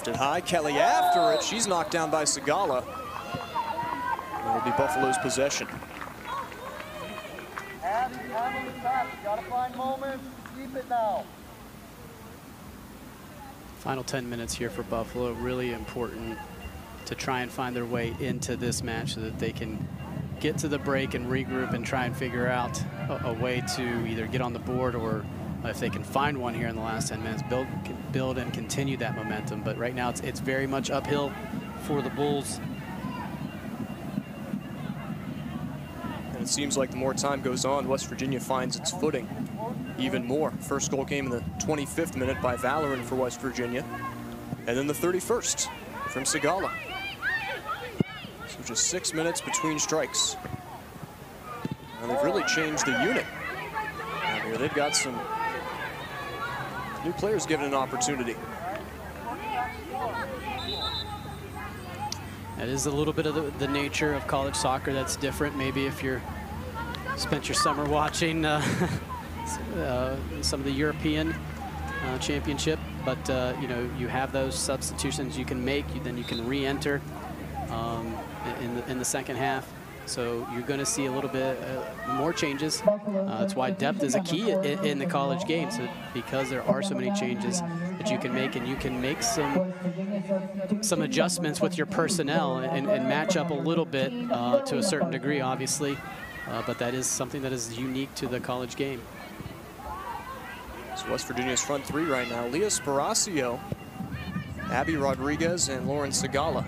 Lifted high, Kelly after it. She's knocked down by Segala. It'll be Buffalo's possession. Gotta find moments. Keep it now. Final 10 minutes here for Buffalo. Really important to try and find their way into this match so that they can get to the break and regroup and try and figure out a, a way to either get on the board or if they can find one here in the last 10 minutes, build, build and continue that momentum. But right now it's, it's very much uphill for the Bulls. And it seems like the more time goes on, West Virginia finds its footing even more. First goal came in the 25th minute by Vallerand for West Virginia. And then the 31st from Segala. So just six minutes between strikes. And they've really changed the unit. Here they've got some new players given an opportunity. That is a little bit of the, the nature of college soccer that's different. Maybe if you're spent your summer watching uh, [laughs] uh, some of the European uh, championship, but uh, you know you have those substitutions you can make. You, then you can re-enter um, in the in the second half. So you're going to see a little bit uh, more changes. Uh, that's why depth is a key in, in, the college game, so because there are so many changes that you can make, and you can make some some adjustments with your personnel and, and match up a little bit uh, to a certain degree, obviously. Uh, but that is something that is unique to the college game. It's West Virginia's front three right now. Leah Sparacio, Abby Rodriguez, and Lauren Segala.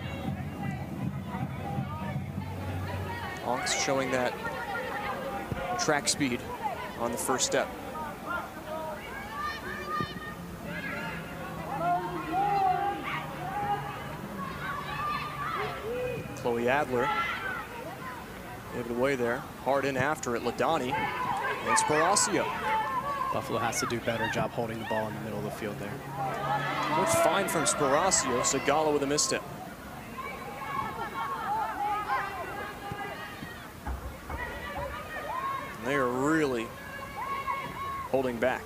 Showing that track speed on the first step. Chloe Adler gave it away there. Hard in after it, Ladani and Sparacio. Buffalo has to do a better job holding the ball in the middle of the field there. Good fine from Sparacio. Segala with a misstep. They are really holding back.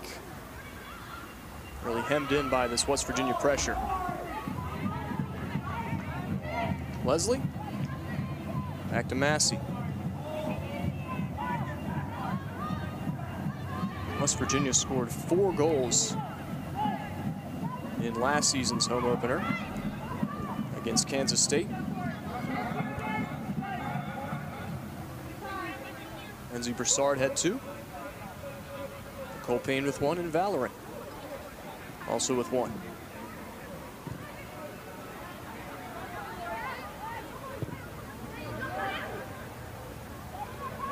Really hemmed in by this West Virginia pressure. Leslie. Back to Massey. West Virginia scored four goals in last season's home opener against Kansas State. Enzi Broussard had two. Nicole Payne with one and Vallerand also with one.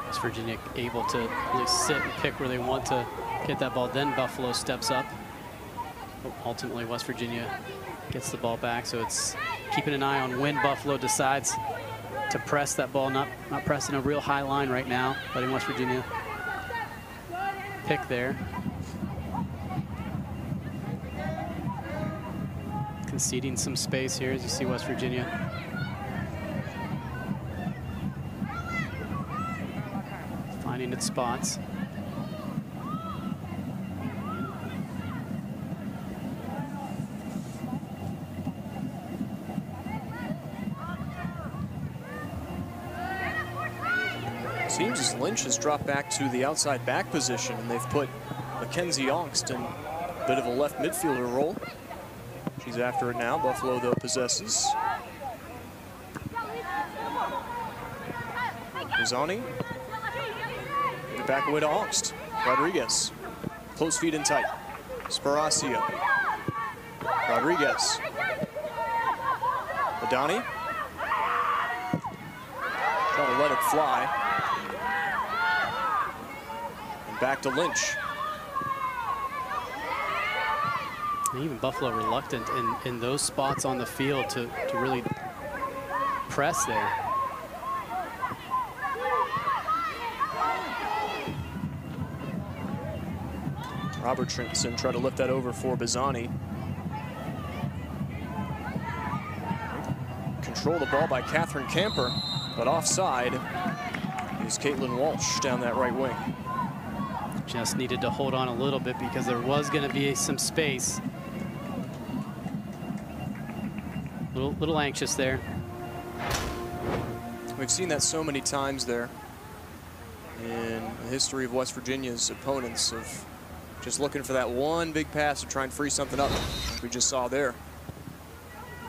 West Virginia able to really sit and pick where they want to get that ball. Then Buffalo steps up. Ultimately, West Virginia gets the ball back. So it's keeping an eye on when Buffalo decides to press that ball. Not, not pressing a real high line right now, letting West Virginia pick there. Conceding some space here as you see West Virginia. Finding its spots. Seems as Lynch has dropped back to the outside back position, and they've put Mackenzie Aunkst in a bit of a left midfielder role. She's after it now. Buffalo, though, possesses. Uzani. Back away to Aunkst. Rodriguez. Close feet and tight. Sparacio. Rodriguez. Adani. Trying to let it fly. Back to Lynch. Even Buffalo reluctant in, in those spots on the field to, to really press there. Robertson try to lift that over for Bazzani. Control the ball by Catherine Camper, but offside is Caitlin Walsh down that right wing. Just needed to hold on a little bit because there was going to be some space. Little, little anxious there. We've seen that so many times there in the history of West Virginia's opponents of just looking for that one big pass to try and free something up. We just saw there.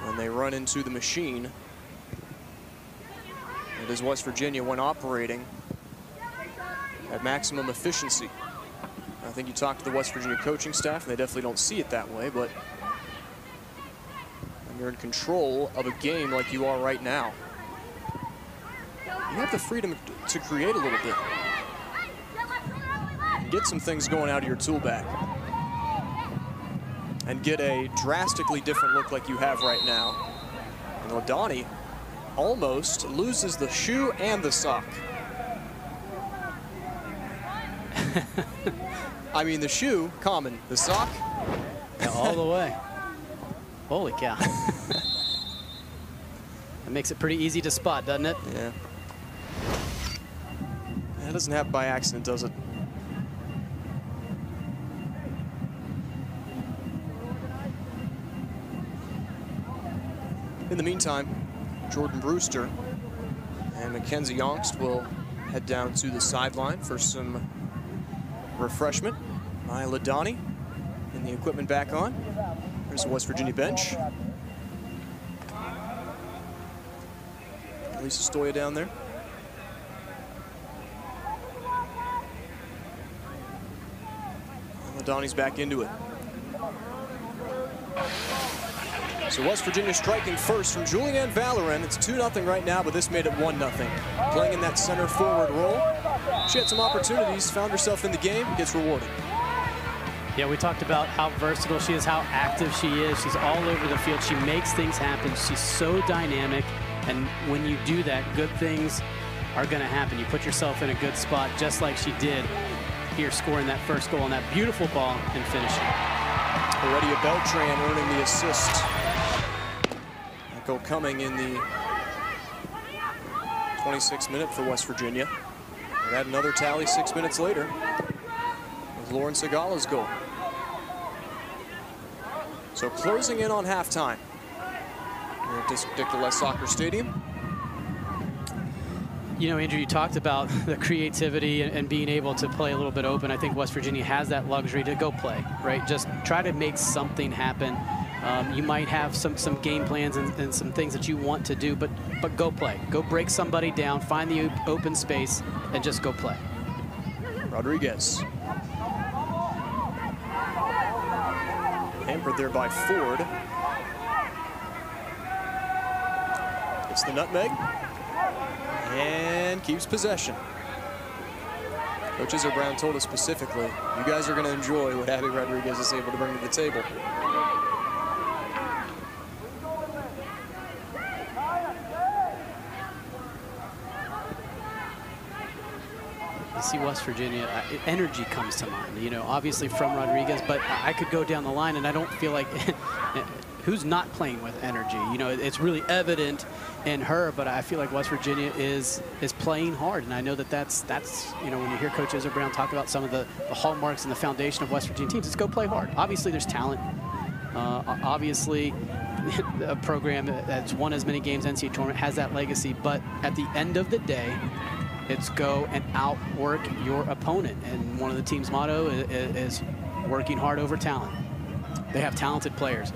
When they run into the machine. It is West Virginia when operating at maximum efficiency. I think you talk to the West Virginia coaching staff, and they definitely don't see it that way, but when you're in control of a game like you are right now, you have the freedom to create a little bit. Get some things going out of your tool bag. And get a drastically different look like you have right now. And Ladani almost loses the shoe and the sock. [laughs] I mean, the shoe, common. The sock? Yeah, all the way. [laughs] Holy cow. that makes it pretty easy to spot, doesn't it? Yeah. That doesn't happen by accident, does it? In the meantime, Jordan Brewster and Mackenzie Aunkst will head down to the sideline for some refreshment. by Ladani and the equipment back on. There's the West Virginia bench. Lisa Stoya down there. Ladani's back into it. So West Virginia striking first from Julianne Vallerand. It's 2-0 right now, but this made it 1-0. Playing in that center forward role. She had some opportunities, found herself in the game, gets rewarded. Yeah, we talked about how versatile she is, how active she is. She's all over the field. She makes things happen. She's so dynamic. And when you do that, good things are going to happen. You put yourself in a good spot, just like she did here, scoring that first goal on that beautiful ball and finishing. Heredia Beltran earning the assist. Goal coming in the 26th minute for West Virginia. Had another tally six minutes later with Lauren Segala's goal. So closing in on halftime here at Soccer Stadium. You know, Andrew, you talked about [laughs] the creativity and, and, being able to play a little bit open. I think West Virginia has that luxury to go play, right? Just try to make something happen. Um, you might have some some game plans and, and, some things that you want to do, but but go play. Go break somebody down, find the open space, and just go play. Rodriguez. Hampered there by Ford. It's the nutmeg and keeps possession. Coach Izzo Brown told us specifically, you guys are going to enjoy what Abby Rodriguez is able to bring to the table. See West Virginia, uh, energy comes to mind, you know, obviously from Rodriguez, but I could go down the line and I don't feel like [laughs] who's not playing with energy. You know, it's really evident in her, but I feel like West Virginia is is playing hard, and I know that that's that's you know when you hear Coach Izzo Brown talk about some of the, the hallmarks and the foundation of West Virginia teams, it's go play hard. Obviously, there's talent. Uh, obviously, [laughs] a program that's won as many games NCAA tournament has that legacy, but at the end of the day, it's go and outwork your opponent. And one of the team's motto is, is working hard over talent. They have talented players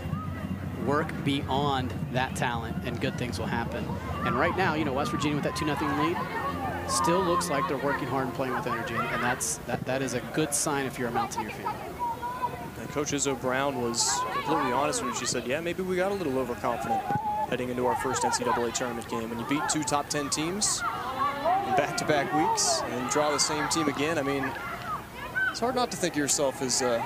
work beyond that talent and good things will happen. And right now, you know, West Virginia with that 2-0 lead still looks like they're working hard and playing with energy. And that's that, that is a good sign if you're a Mountaineer fan. And Coach Izzo Brown was completely honest when she said, yeah, maybe we got a little overconfident heading into our first NCAA tournament game. When you beat two top 10 teams back-to-back -back weeks and draw the same team again, I mean, it's hard not to think of yourself as uh,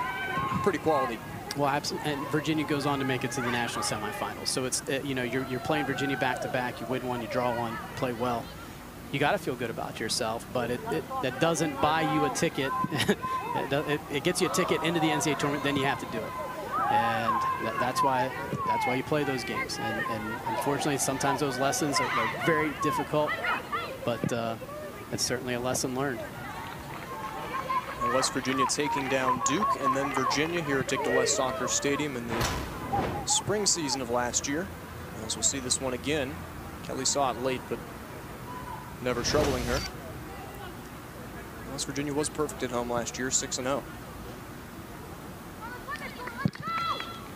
pretty quality. Well, absolutely. And Virginia goes on to make it to the national semifinals. So it's, it, you know, you're, you're playing Virginia back to back. You win one, you draw one, play well. You got to feel good about yourself, but it, it, that doesn't buy you a ticket. [laughs] it, it, gets you a ticket into the NCAA tournament, then you have to do it. And that, that's why that's why you play those games. And, and unfortunately, sometimes those lessons are, are very difficult, but uh, it's certainly a lesson learned. West Virginia taking down Duke and then Virginia here at Dick Dlesk Soccer Stadium in the spring season of last year. As we'll see this one again. Kelly saw it late, but never troubling her. West Virginia was perfect at home last year, 6-0.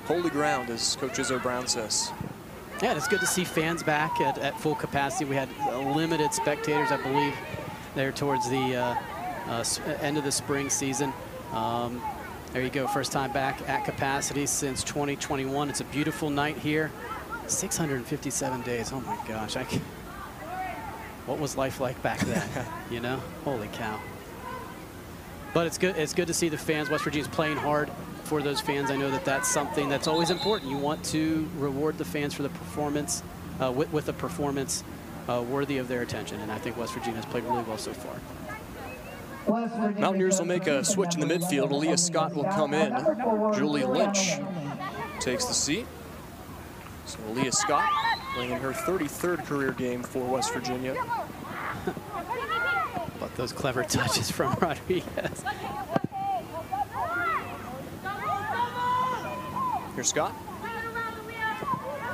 Holy ground, as Coach Izzo Brown says. Yeah, it's good to see fans back at, at full capacity. We had limited spectators, I believe, there towards the uh, uh, end of the spring season. Um, there you go, first time back at capacity since 2021. It's a beautiful night here. 657 days, oh my gosh. I can, what was life like back then, [laughs] you know? Holy cow. But it's good, it's good to see the fans. West Virginia's playing hard for those fans. I know that that's something that's always important. You want to reward the fans for the performance, uh, with, with a performance uh, worthy of their attention. And I think West Virginia has played really well so far. Mountaineers will make a switch in the midfield. Aaliyah Scott will come in. Julie Lynch takes the seat. So Aaliyah Scott playing in her 33rd career game for West Virginia. [laughs] but those clever touches from [laughs] Rodriguez. Here's Scott.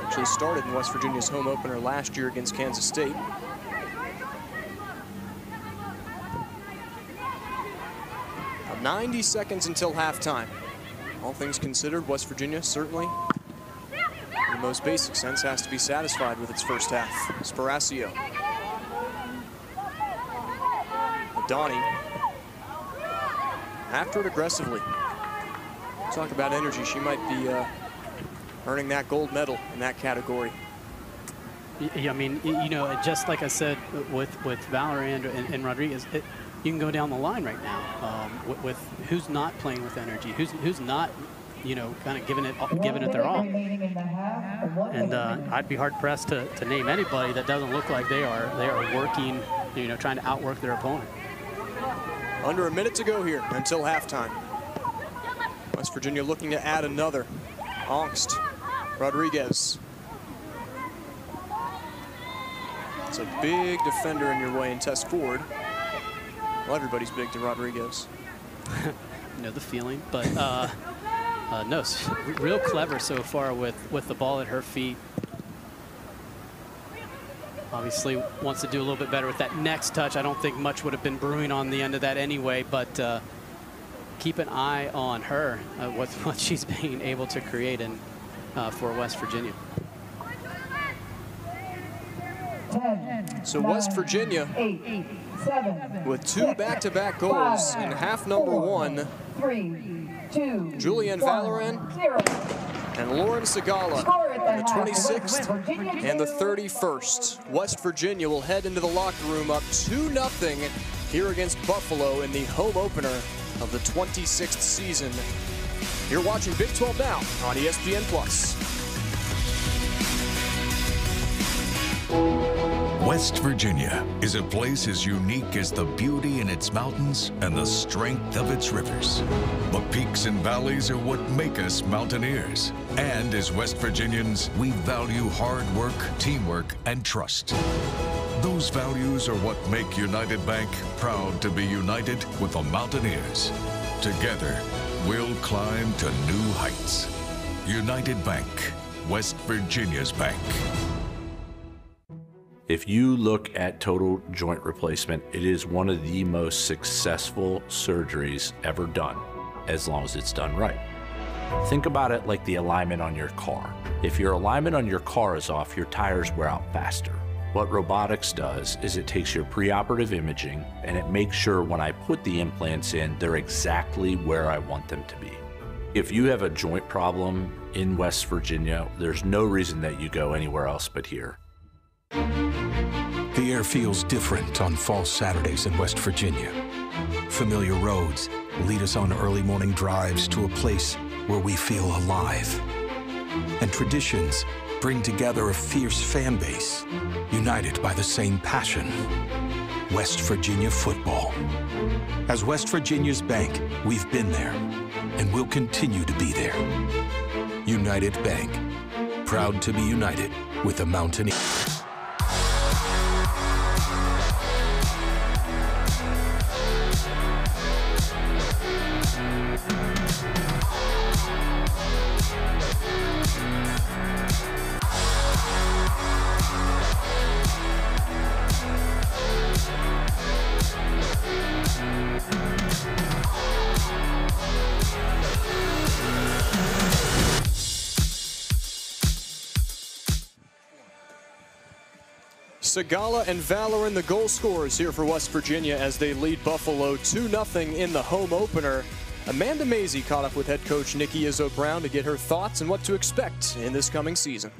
Actually started in West Virginia's home opener last year against Kansas State. Now 90 seconds until halftime. All things considered, West Virginia certainly, in the most basic sense, has to be satisfied with its first half. Sparacio. Donnie. After it aggressively. Talk about energy. She might be uh, earning that gold medal in that category. Yeah, I mean, you know, just like I said with with Valerie and, and Rodriguez, it, you can go down the line right now um, with, with, who's not playing with energy, who's who's not, you know, kind of giving it giving it their all. And uh, I'd be hard pressed to, to name anybody that doesn't look like they are they are working, you know, trying to outwork their opponent. Under a minute to go here until halftime. West Virginia looking to add another. Aunkst, Rodriguez. It's a big defender in your way in Tess Ford. Well, everybody's big to Rodriguez. [laughs] know the feeling, but uh, uh, no, real clever so far with, with the ball at her feet. Obviously wants to do a little bit better with that next touch. I don't think much would have been brewing on the end of that anyway, but uh, keep an eye on her, uh, what, [laughs] what she's being able to create in, uh, for West Virginia. So West Virginia with two back-to-back -back goals in half number one. Julianne Vallerand and Lauren Segala on the 26th and the 31st. West Virginia will head into the locker room up 2-0 here against Buffalo in the home opener of the 26th season. You're watching Big 12 Now on ESPN+. Plus. West Virginia is a place as unique as the beauty in its mountains and the strength of its rivers. The peaks and valleys are what make us mountaineers. And as West Virginians, we value hard work, teamwork, and trust. Those values are what make United Bank proud to be united with the Mountaineers. Together, we'll climb to new heights. United Bank, West Virginia's bank. If you look at total joint replacement, it is one of the most successful surgeries ever done, as long as it's done right. Think about it like the alignment on your car. If your alignment on your car is off, your tires wear out faster. What robotics does is it takes your preoperative imaging and it makes sure when I put the implants in, they're exactly where I want them to be. If you have a joint problem in West Virginia, there's no reason that you go anywhere else but here. The air feels different on fall Saturdays in West Virginia. Familiar roads lead us on early morning drives to a place where we feel alive. And traditions bring together a fierce fan base, united by the same passion West Virginia football. As West Virginia's bank, we've been there and will continue to be there. United Bank, proud to be united with the Mountaineers. Segala and Vallerand, the goal scorers here for West Virginia as they lead Buffalo 2-0 in the home opener. Amanda Mazey caught up with head coach Nikki Izzo Brown to get her thoughts and what to expect in this coming season.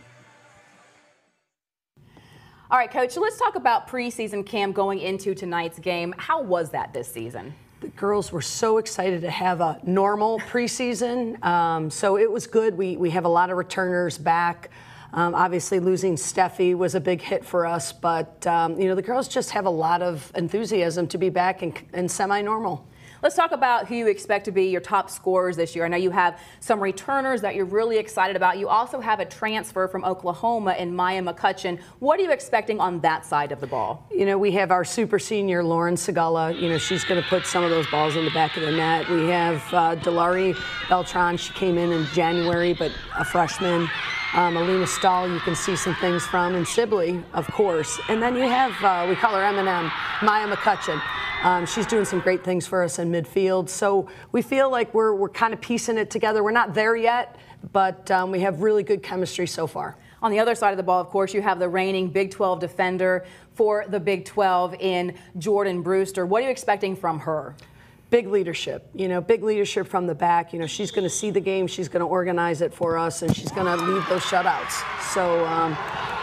All right, Coach, let's talk about preseason camp going into tonight's game. How was that this season? The girls were so excited to have a normal preseason. Um, so it was good. We, we have a lot of returners back. Um, obviously, losing Steffi was a big hit for us, but um, you know the girls just have a lot of enthusiasm to be back in, in semi-normal. Let's talk about who you expect to be your top scorers this year. I know you have some returners that you're really excited about. You also have a transfer from Oklahoma in Maya McCutcheon. What are you expecting on that side of the ball? You know, we have our super senior Lauren Segala. You know, she's going to put some of those balls in the back of the net. We have uh, Delari Beltran. She came in in January, but a freshman. Um, Alina Stahl, you can see some things from, and Sibley, of course. And then you have, uh, we call her M&M, Maya McCutcheon. Um, she's doing some great things for us in midfield. So we feel like we're, we're kind of piecing it together. We're not there yet, but um, we have really good chemistry so far. On the other side of the ball, of course, you have the reigning Big 12 defender for the Big 12 in Jordan Brewster. What are you expecting from her? Big leadership, you know, big leadership from the back. You know, she's going to see the game, she's going to organize it for us, and she's going to lead those shutouts. So, um,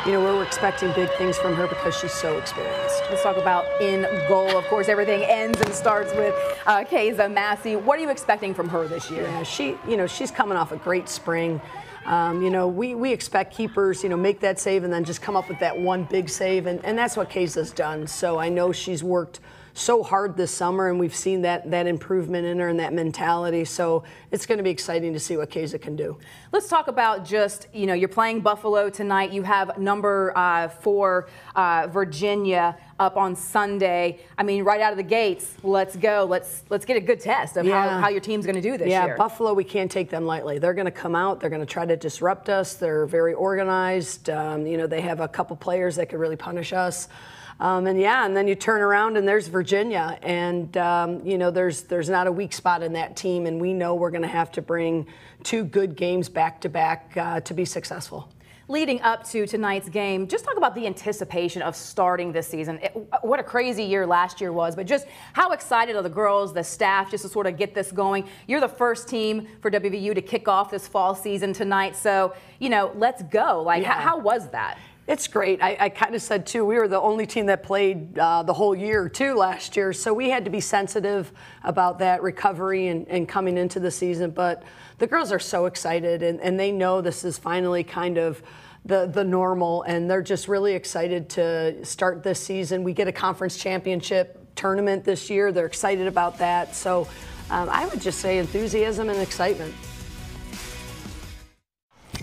you know, we're expecting big things from her because she's so experienced. Let's talk about in goal. Of course, everything ends and starts with uh, Kayza Massey. What are you expecting from her this year? Yeah, she, you know, she's coming off a great spring. Um, you know, we, we expect keepers, you know, make that save and then just come up with that one big save, and, and that's what Kayza's done. So I know she's worked – so hard this summer, and we've seen that that improvement in her and that mentality. So it's going to be exciting to see what Kayza can do. Let's talk about just you know you're playing Buffalo tonight. You have number uh, four uh, Virginia up on Sunday. I mean, right out of the gates, let's go. Let's let's get a good test of yeah. how, how your team's going to do this yeah, year. Buffalo, we can't take them lightly. They're going to come out. They're going to try to disrupt us. They're very organized. Um, you know, they have a couple players that could really punish us. Um, and yeah, and then you turn around and there's Virginia, and um, you know there's there's not a weak spot in that team, and we know we're going to have to bring two good games back to back uh, to be successful leading up to tonight's game, just talk about the anticipation of starting this season. It, what a crazy year last year was, but just how excited are the girls, the staff, just to sort of get this going? You're the first team for WVU to kick off this fall season tonight, so you know, let's go. Like, yeah. how was that? It's great. I, I kind of said too, we were the only team that played uh, the whole year too last year, so we had to be sensitive about that recovery and, and coming into the season. But the girls are so excited, and, and they know this is finally kind of the the normal, and they're just really excited to start this season. We get a conference championship tournament this year. They're excited about that. So um, I would just say enthusiasm and excitement.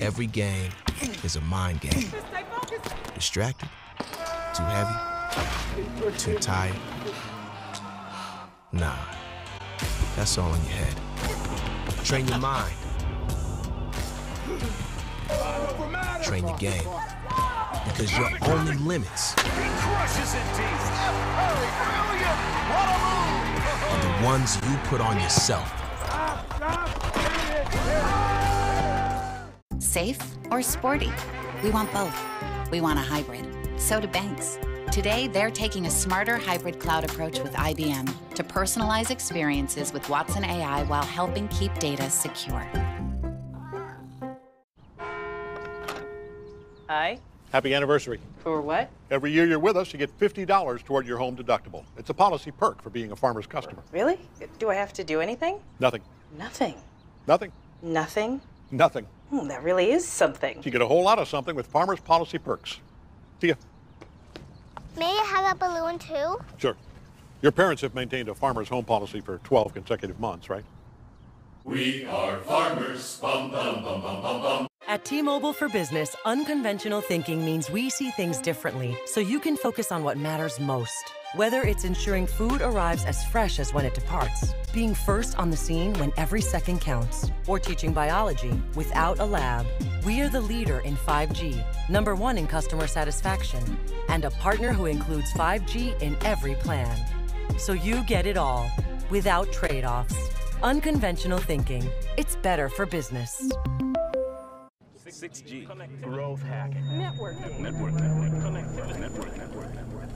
Every game is a mind game. Distracted? Too heavy? Too tired? Nah, that's all in your head. Train your mind. Train your game. Because your only limits are the ones you put on yourself. Safe or sporty? We want both. We want a hybrid. So do banks. Today, they're taking a smarter hybrid cloud approach with IBM to personalize experiences with Watson AI while helping keep data secure. Hi. Happy anniversary. For what? Every year you're with us, you get $50 toward your home deductible. It's a policy perk for being a farmer's customer. Really? Do I have to do anything? Nothing. Nothing. Nothing. Nothing? Nothing. Hmm, that really is something. You get a whole lot of something with farmer's policy perks. See ya. May I have a balloon too? Sure. Your parents have maintained a farmer's home policy for 12 consecutive months, right? We are farmers. Bum, bum, bum, bum, bum, bum. At T Mobile for Business, unconventional thinking means we see things differently so you can focus on what matters most. Whether it's ensuring food arrives as fresh as when it departs, being first on the scene when every second counts, or teaching biology without a lab, we are the leader in 5G, number one in customer satisfaction, and a partner who includes 5G in every plan. So you get it all without trade offs. Unconventional thinking. It's better for business. 6G. Growth hacking. Network. Network. Connectivity. Network. Network. Network.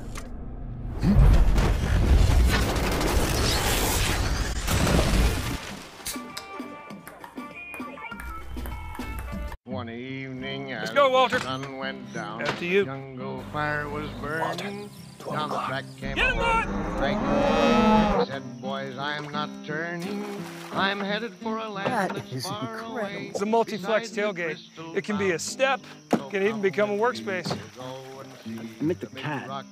One evening, Let's go, Walter. The sun went down. After you. Jungle fire was burning. Down the track came Get a in. Said, boys, I'm not turning. I'm headed for a land that's far away. It's a multi-flex tailgate. It can be a step, It can even become a workspace. I met the cat.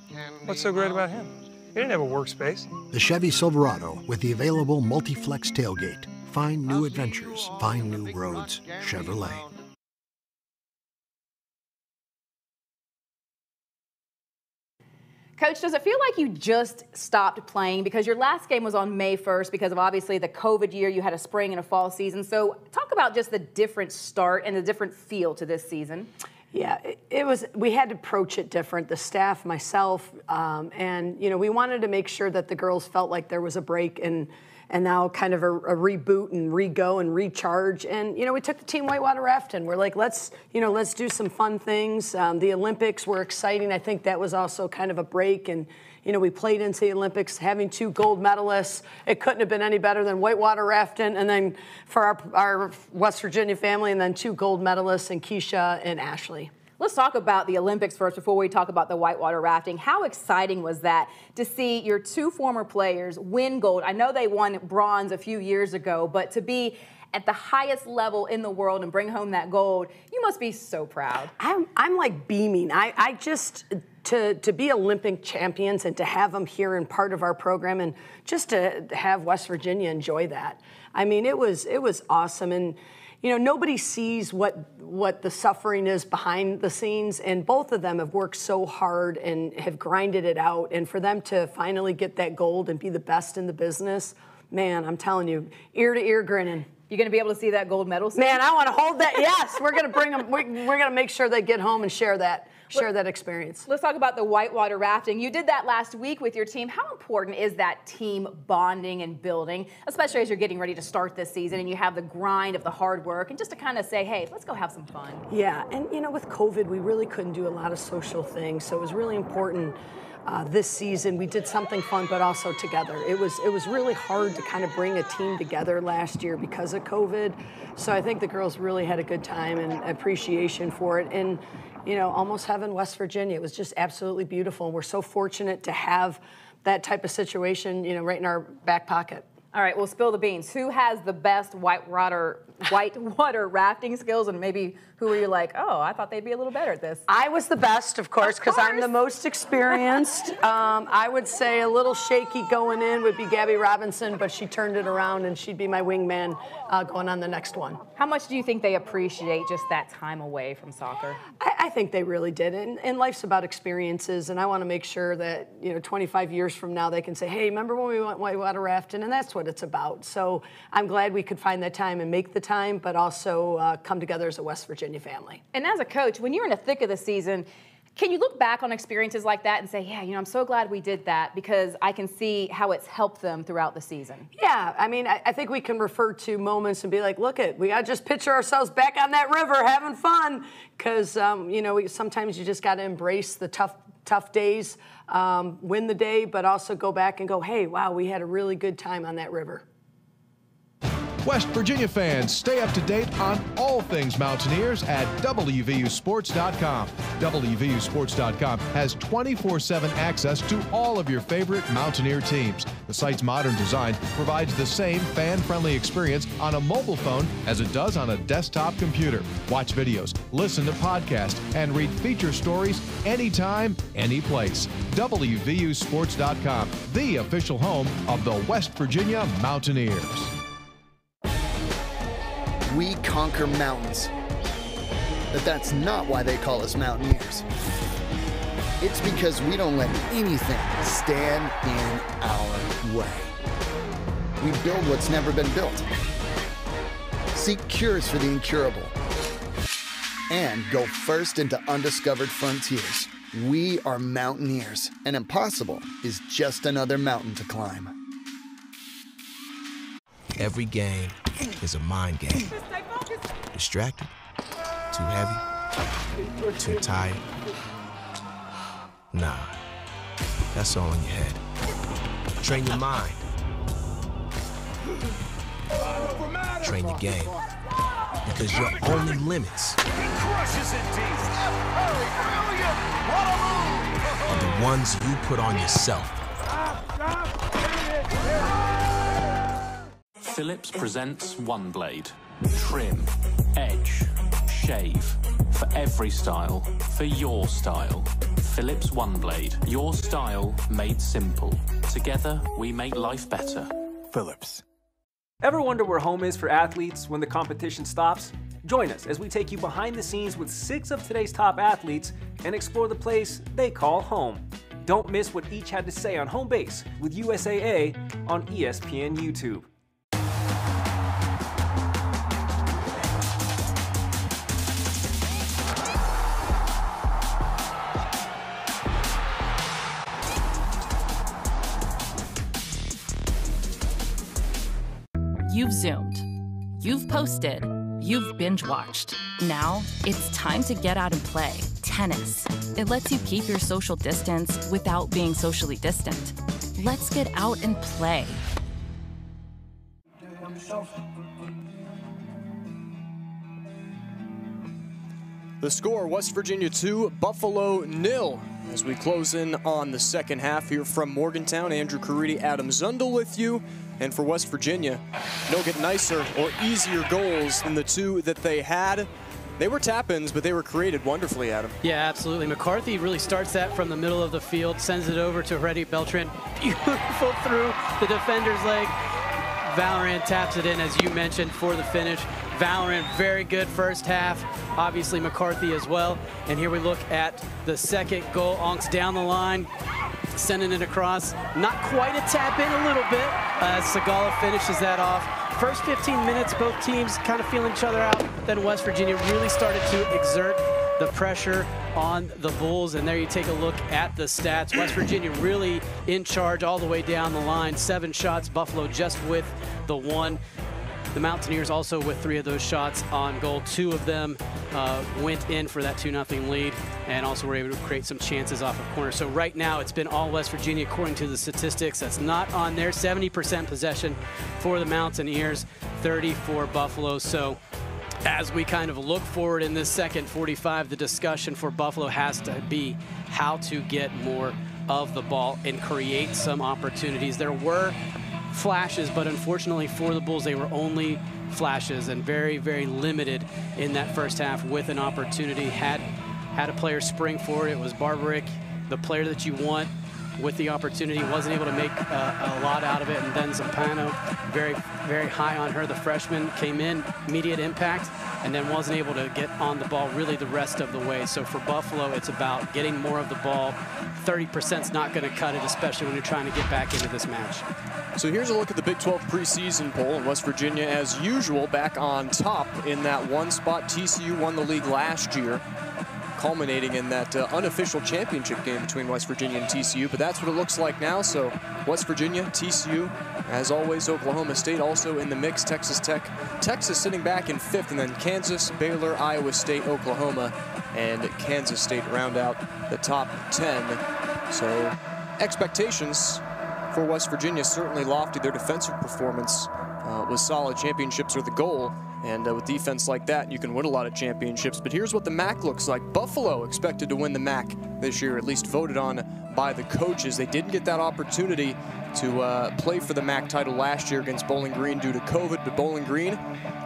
What's so great about him? He didn't have a workspace. The Chevy Silverado with the available multi-flex tailgate. Find new adventures, find new roads. Chevrolet. Coach, does it feel like you just stopped playing because your last game was on May 1st because of obviously the COVID year? You had a spring and a fall season. So, talk about just the different start and the different feel to this season. Yeah, it, was. We had to approach it different. The staff, myself, um, and you know, we wanted to make sure that the girls felt like there was a break and and now kind of a, a reboot and re-go and recharge. And you know, we took the team whitewater rafting. We're like, let's you know, let's do some fun things. Um, the Olympics were exciting. I think that was also kind of a break and. You know, we played into the Olympics, having two gold medalists. It couldn't have been any better than whitewater rafting, and then for our, our West Virginia family, and then two gold medalists, and Keisha and Ashley. Let's talk about the Olympics first before we talk about the whitewater rafting. How exciting was that to see your two former players win gold? I know they won bronze a few years ago, but to be at the highest level in the world and bring home that gold, you must be so proud. I'm, I'm like beaming. I, I just, to, to be Olympic champions and to have them here and part of our program and just to have West Virginia enjoy that. I mean, it was, it was awesome. And, you know, nobody sees what, what the suffering is behind the scenes. And both of them have worked so hard and have grinded it out. And for them to finally get that gold and be the best in the business, man, I'm telling you, ear to ear grinning. You're going to be able to see that gold medal. Soon? Man, I want to hold that. Yes, we're going to bring them. We're, we're going to make sure they get home and share that, share that experience. Let's talk about the whitewater rafting. You did that last week with your team. How important is that team bonding and building, especially as you're getting ready to start this season and you have the grind of the hard work and just to kind of say, hey, let's go have some fun. Yeah, and you know, with COVID, we really couldn't do a lot of social things, so it was really important. Uh, this season we did something fun but also together. It was it was really hard to kind of bring a team together last year because of covid. So i think the girls really had a good time and appreciation for it. And you know almost heaven west virginia it was just absolutely beautiful. We're so fortunate to have that type of situation you know right in our back pocket all right, well, spill the beans. Who has the best white water, white [laughs] water rafting skills, and maybe who are you like? Oh, I thought they'd be a little better at this. I was the best, of course, because I'm the most experienced. [laughs] um, I would say a little shaky going in would be Gabby Robinson, but she turned it around, and she'd be my wingman uh, going on the next one. How much do you think they appreciate just that time away from soccer? I, I think they really did, and, and life's about experiences, and I want to make sure that you know, 25 years from now, they can say, "Hey, remember when we went white water rafting?" And that's what it's about. So I'm glad we could find that time and make the time, but also uh, come together as a West Virginia family. And as a coach, when you're in the thick of the season, can you look back on experiences like that and say, yeah, you know, I'm so glad we did that because I can see how it's helped them throughout the season? Yeah, I mean, I, I think we can refer to moments and be like, look at, we got to just picture ourselves back on that river having fun because, um, you know, we, sometimes you just got to embrace the tough tough days, um, win the day, but also go back and go, hey, wow, we had a really good time on that river. West Virginia fans, stay up to date on all things Mountaineers at WVUSports.com. WVUSports.com has 24 7 access to all of your favorite Mountaineer teams. The site's modern design provides the same fan friendly experience on a mobile phone as it does on a desktop computer. Watch videos, listen to podcasts, and read feature stories anytime, anyplace. WVUSports.com, the official home of the West Virginia Mountaineers. We conquer mountains. But that's not why they call us mountaineers. It's because we don't let anything stand in our way. We build what's never been built, seek cures for the incurable, and go first into undiscovered frontiers. We are mountaineers, and impossible is just another mountain to climb. Every game is a mind game. Distracted? Too heavy? Too tired? Nah, that's all in your head. Train your mind. Train your game. Because your only limits are the ones you put on yourself. Philips presents One Blade. Trim, edge, shave. For every style, for your style. Philips One Blade. Your style made simple. Together, we make life better. Philips. Ever wonder where home is for athletes when the competition stops? Join us as we take you behind the scenes with six of today's top athletes and explore the place they call home. Don't miss what each had to say on home base with USAA on ESPN YouTube. You've Zoomed. You've posted. You've binge watched. Now it's time to get out and play. Tennis. It lets you keep your social distance without being socially distant. Let's get out and play. The score, West Virginia 2, Buffalo nil. As we close in on the second half here from Morgantown, Andrew Caridi, Adam Zundel with you. And for West Virginia, no get nicer or easier goals than the two that they had. They were tap-ins, but they were created wonderfully, Adam. Yeah, absolutely. McCarthy really starts that from the middle of the field, sends it over to Heredia Beltran. [laughs] Beautiful through the defender's leg. Vallerand taps it in, as you mentioned, for the finish. Vallerand, very good first half. Obviously, McCarthy as well. And here we look at the second goal. Aunkst down the line, sending it across. Not quite a tap in, a little bit. Uh, Segala finishes that off. First 15 minutes, both teams kind of feeling each other out. Then West Virginia really started to exert the pressure on the Bulls. And there you take a look at the stats. West Virginia really in charge all the way down the line. Seven shots, Buffalo just with the one. The Mountaineers also with three of those shots on goal. Two of them uh, went in for that 2-0 lead and also were able to create some chances off of corner. So right now it's been all West Virginia according to the statistics. That's not on there. 70% possession for the Mountaineers, 30 for Buffalo. So as we kind of look forward in this second 45, the discussion for Buffalo has to be how to get more of the ball and create some opportunities. There were flashes, but unfortunately for the Bulls, they were only flashes and very, very limited in that first half with an opportunity. Had, had a player spring forward, it was Barberic, the player that you want with the opportunity, wasn't able to make uh, a lot out of it. And then Zampano, very, very high on her. The freshman came in, immediate impact, and then wasn't able to get on the ball really the rest of the way. So for Buffalo, it's about getting more of the ball. 30% is not going to cut it, especially when you're trying to get back into this match. So here's a look at the Big 12 preseason poll. And West Virginia, as usual, back on top in that one spot. TCU won the league last year, culminating in that uh, unofficial championship game between West Virginia and TCU. But that's what it looks like now. So West Virginia, TCU, as always, Oklahoma State also in the mix. Texas Tech, Texas sitting back in fifth, and then Kansas, Baylor, Iowa State, Oklahoma, and Kansas State round out the top 10. So expectations for West Virginia certainly lofty. Their defensive performance uh, was solid. Championships are the goal. And uh, with defense like that, you can win a lot of championships. But here's what the MAC looks like. Buffalo expected to win the MAC this year, at least voted on by the coaches. They didn't get that opportunity to uh, play for the MAC title last year against Bowling Green due to COVID. But Bowling Green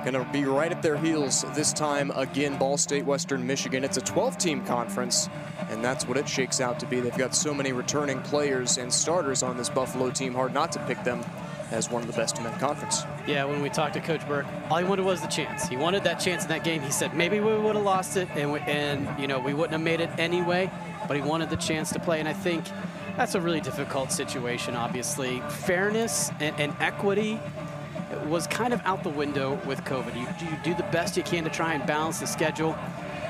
going to be right at their heels this time again. Ball State, Western Michigan. It's a 12-team conference, and that's what it shakes out to be. They've got so many returning players and starters on this Buffalo team. Hard not to pick them as one of the best in that conference. Yeah, when we talked to Coach Burke, all he wanted was the chance. He wanted that chance in that game. He said maybe we would have lost it, and, we, and you know we wouldn't have made it anyway. But he wanted the chance to play, and I think that's a really difficult situation. Obviously, fairness and, and equity was kind of out the window with COVID. You, you do the best you can to try and balance the schedule.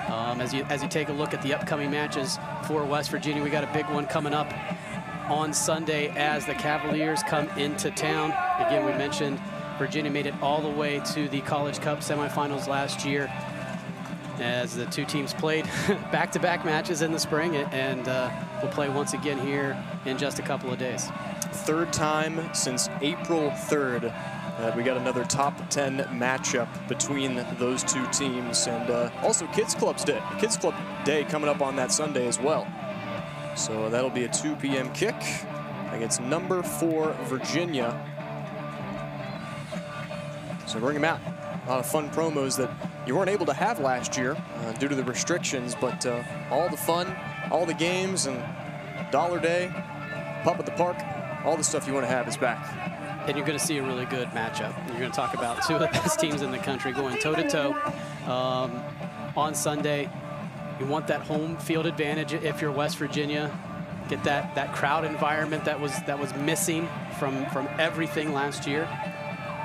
Um, as you as you take a look at the upcoming matches for West Virginia, we got a big one coming up on Sunday as the Cavaliers come into town. Again, we mentioned Virginia made it all the way to the College Cup semifinals last year. as the two teams played [laughs] back-to-back -back matches in the spring and uh, will play once again here in just a couple of days. Third time since April 3rd uh, we got another top 10 matchup between those two teams. And uh, also Kids Club's Day. Kids Club Day coming up on that Sunday as well. So that'll be a 2 p.m. kick against number four Virginia. So bring them out. A lot of fun promos that you weren't able to have last year uh, due to the restrictions, but uh, all the fun, all the games, and Dollar Day, Pup at the Park, all the stuff you want to have is back and you're going to see a really good matchup. You're going to talk about two of the best teams in the country going toe-to-toe -to -toe, um, on Sunday. You want that home field advantage if you're West Virginia. Get that that crowd environment that was that was missing from from everything last year.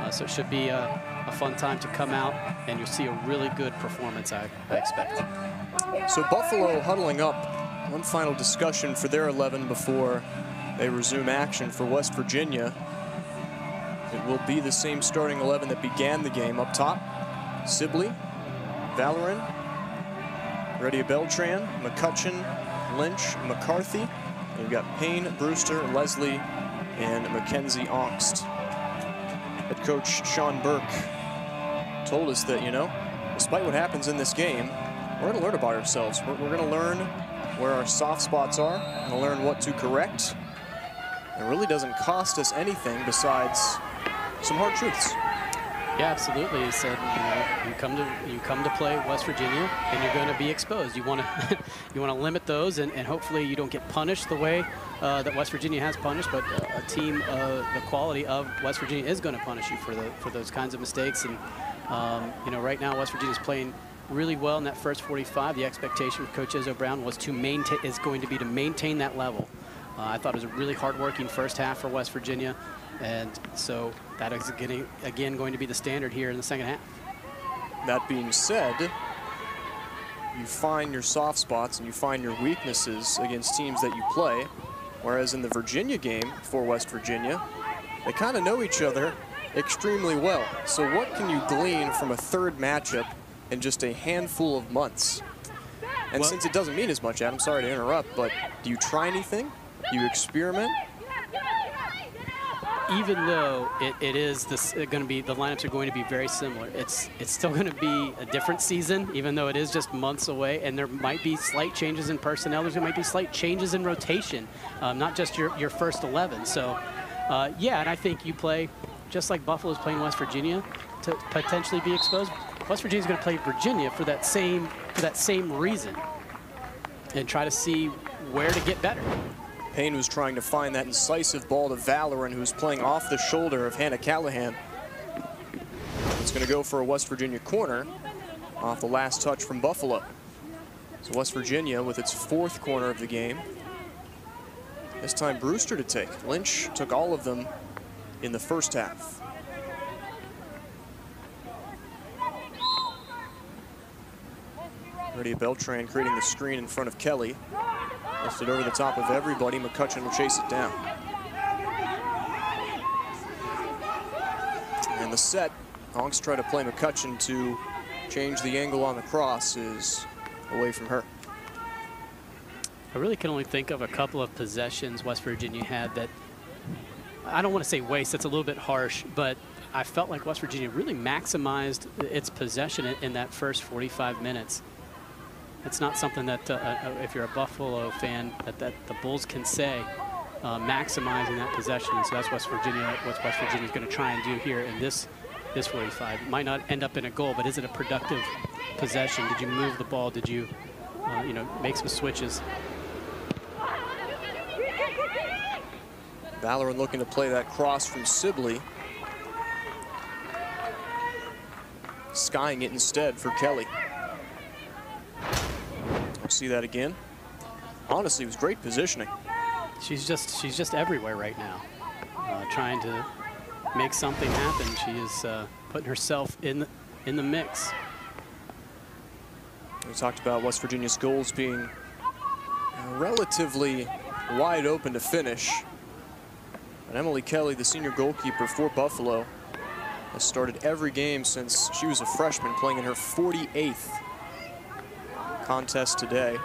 Uh, so it should be a, a, fun time to come out, and you'll see a really good performance. I, I expect. So Buffalo huddling up. One final discussion for their 11 before they resume action for West Virginia. It will be the same starting 11 that began the game up top. Sibley, Vallerand, Heredia Beltran, McCutcheon, Lynch, McCarthy. We've got Payne, Brewster, Leslie, and Mackenzie Aunkst. Head coach Sean Burke told us that, you know, despite what happens in this game, we're going to learn about ourselves. We're, we're going to learn where our soft spots are, and learn what to correct. It really doesn't cost us anything besides some hard truths. Yeah, absolutely. He said, you know, you come to you come to play West Virginia, and you're going to be exposed. You want to [laughs] you want to limit those, and, and hopefully you don't get punished the way uh, that West Virginia has punished. But a team uh, the quality of West Virginia is going to punish you for the for those kinds of mistakes. And um, you know, right now West Virginia is playing really well in that first 45. The expectation of Coach Izzo Brown was to maintain is going to be to maintain that level. Uh, I thought it was a really hard-working first half for West Virginia. And so that is getting, again going to be the standard here in the second half. That being said, you find your soft spots and you find your weaknesses against teams that you play. Whereas in the Virginia game for West Virginia, they kind of know each other extremely well. So what can you glean from a third matchup in just a handful of months? And well, since it doesn't mean as much, Adam, sorry to interrupt, but do you try anything? Do you experiment? Even though it, it is this uh, going to be the lineups are going to be very similar it's it's still going to be a different season even though it is just months away and there might be slight changes in personnel there might be slight changes in rotation um, not just your your first 11 so uh, yeah and I think you play just like Buffalo's playing West Virginia to potentially be exposed West Virginia's going to play Virginia for that same for that same reason and try to see where to get better Payne was trying to find that incisive ball to Vallerand, who's playing off the shoulder of Hannah Callahan. It's going to go for a West Virginia corner off the last touch from Buffalo. So West Virginia with its fourth corner of the game. This time Brewster to take. Lynch took all of them in the first half. Heredia Beltran creating the screen in front of Kelly. Lifted over the top of everybody. McCutcheon will chase it down. And the set, Hawks try to play McCutcheon to change the angle on the cross is away from her. I really can only think of a couple of possessions West Virginia had that, I don't want to say waste, that's a little bit harsh, but I felt like West Virginia really maximized its possession in that first 45 minutes it's not something that uh, uh, if you're a Buffalo fan that, that the Bulls can say uh, maximizing that possession. And so that's West Virginia, what West Virginia is going to try and do here in this this 45. Might not end up in a goal, but is it a productive possession? Did you move the ball? Did you, uh, you know, make some switches? Vallerand looking to play that cross from Sibley. Skying it instead for Kelly see that again. Honestly, it was great positioning. She's just she's just everywhere right now, uh, trying to make something happen. She is uh, putting herself in the, in the mix. We talked about West Virginia's goals being relatively wide open to finish. But Emily Kelly, the senior goalkeeper for Buffalo, has started every game since she was a freshman, playing in her 48th contest today.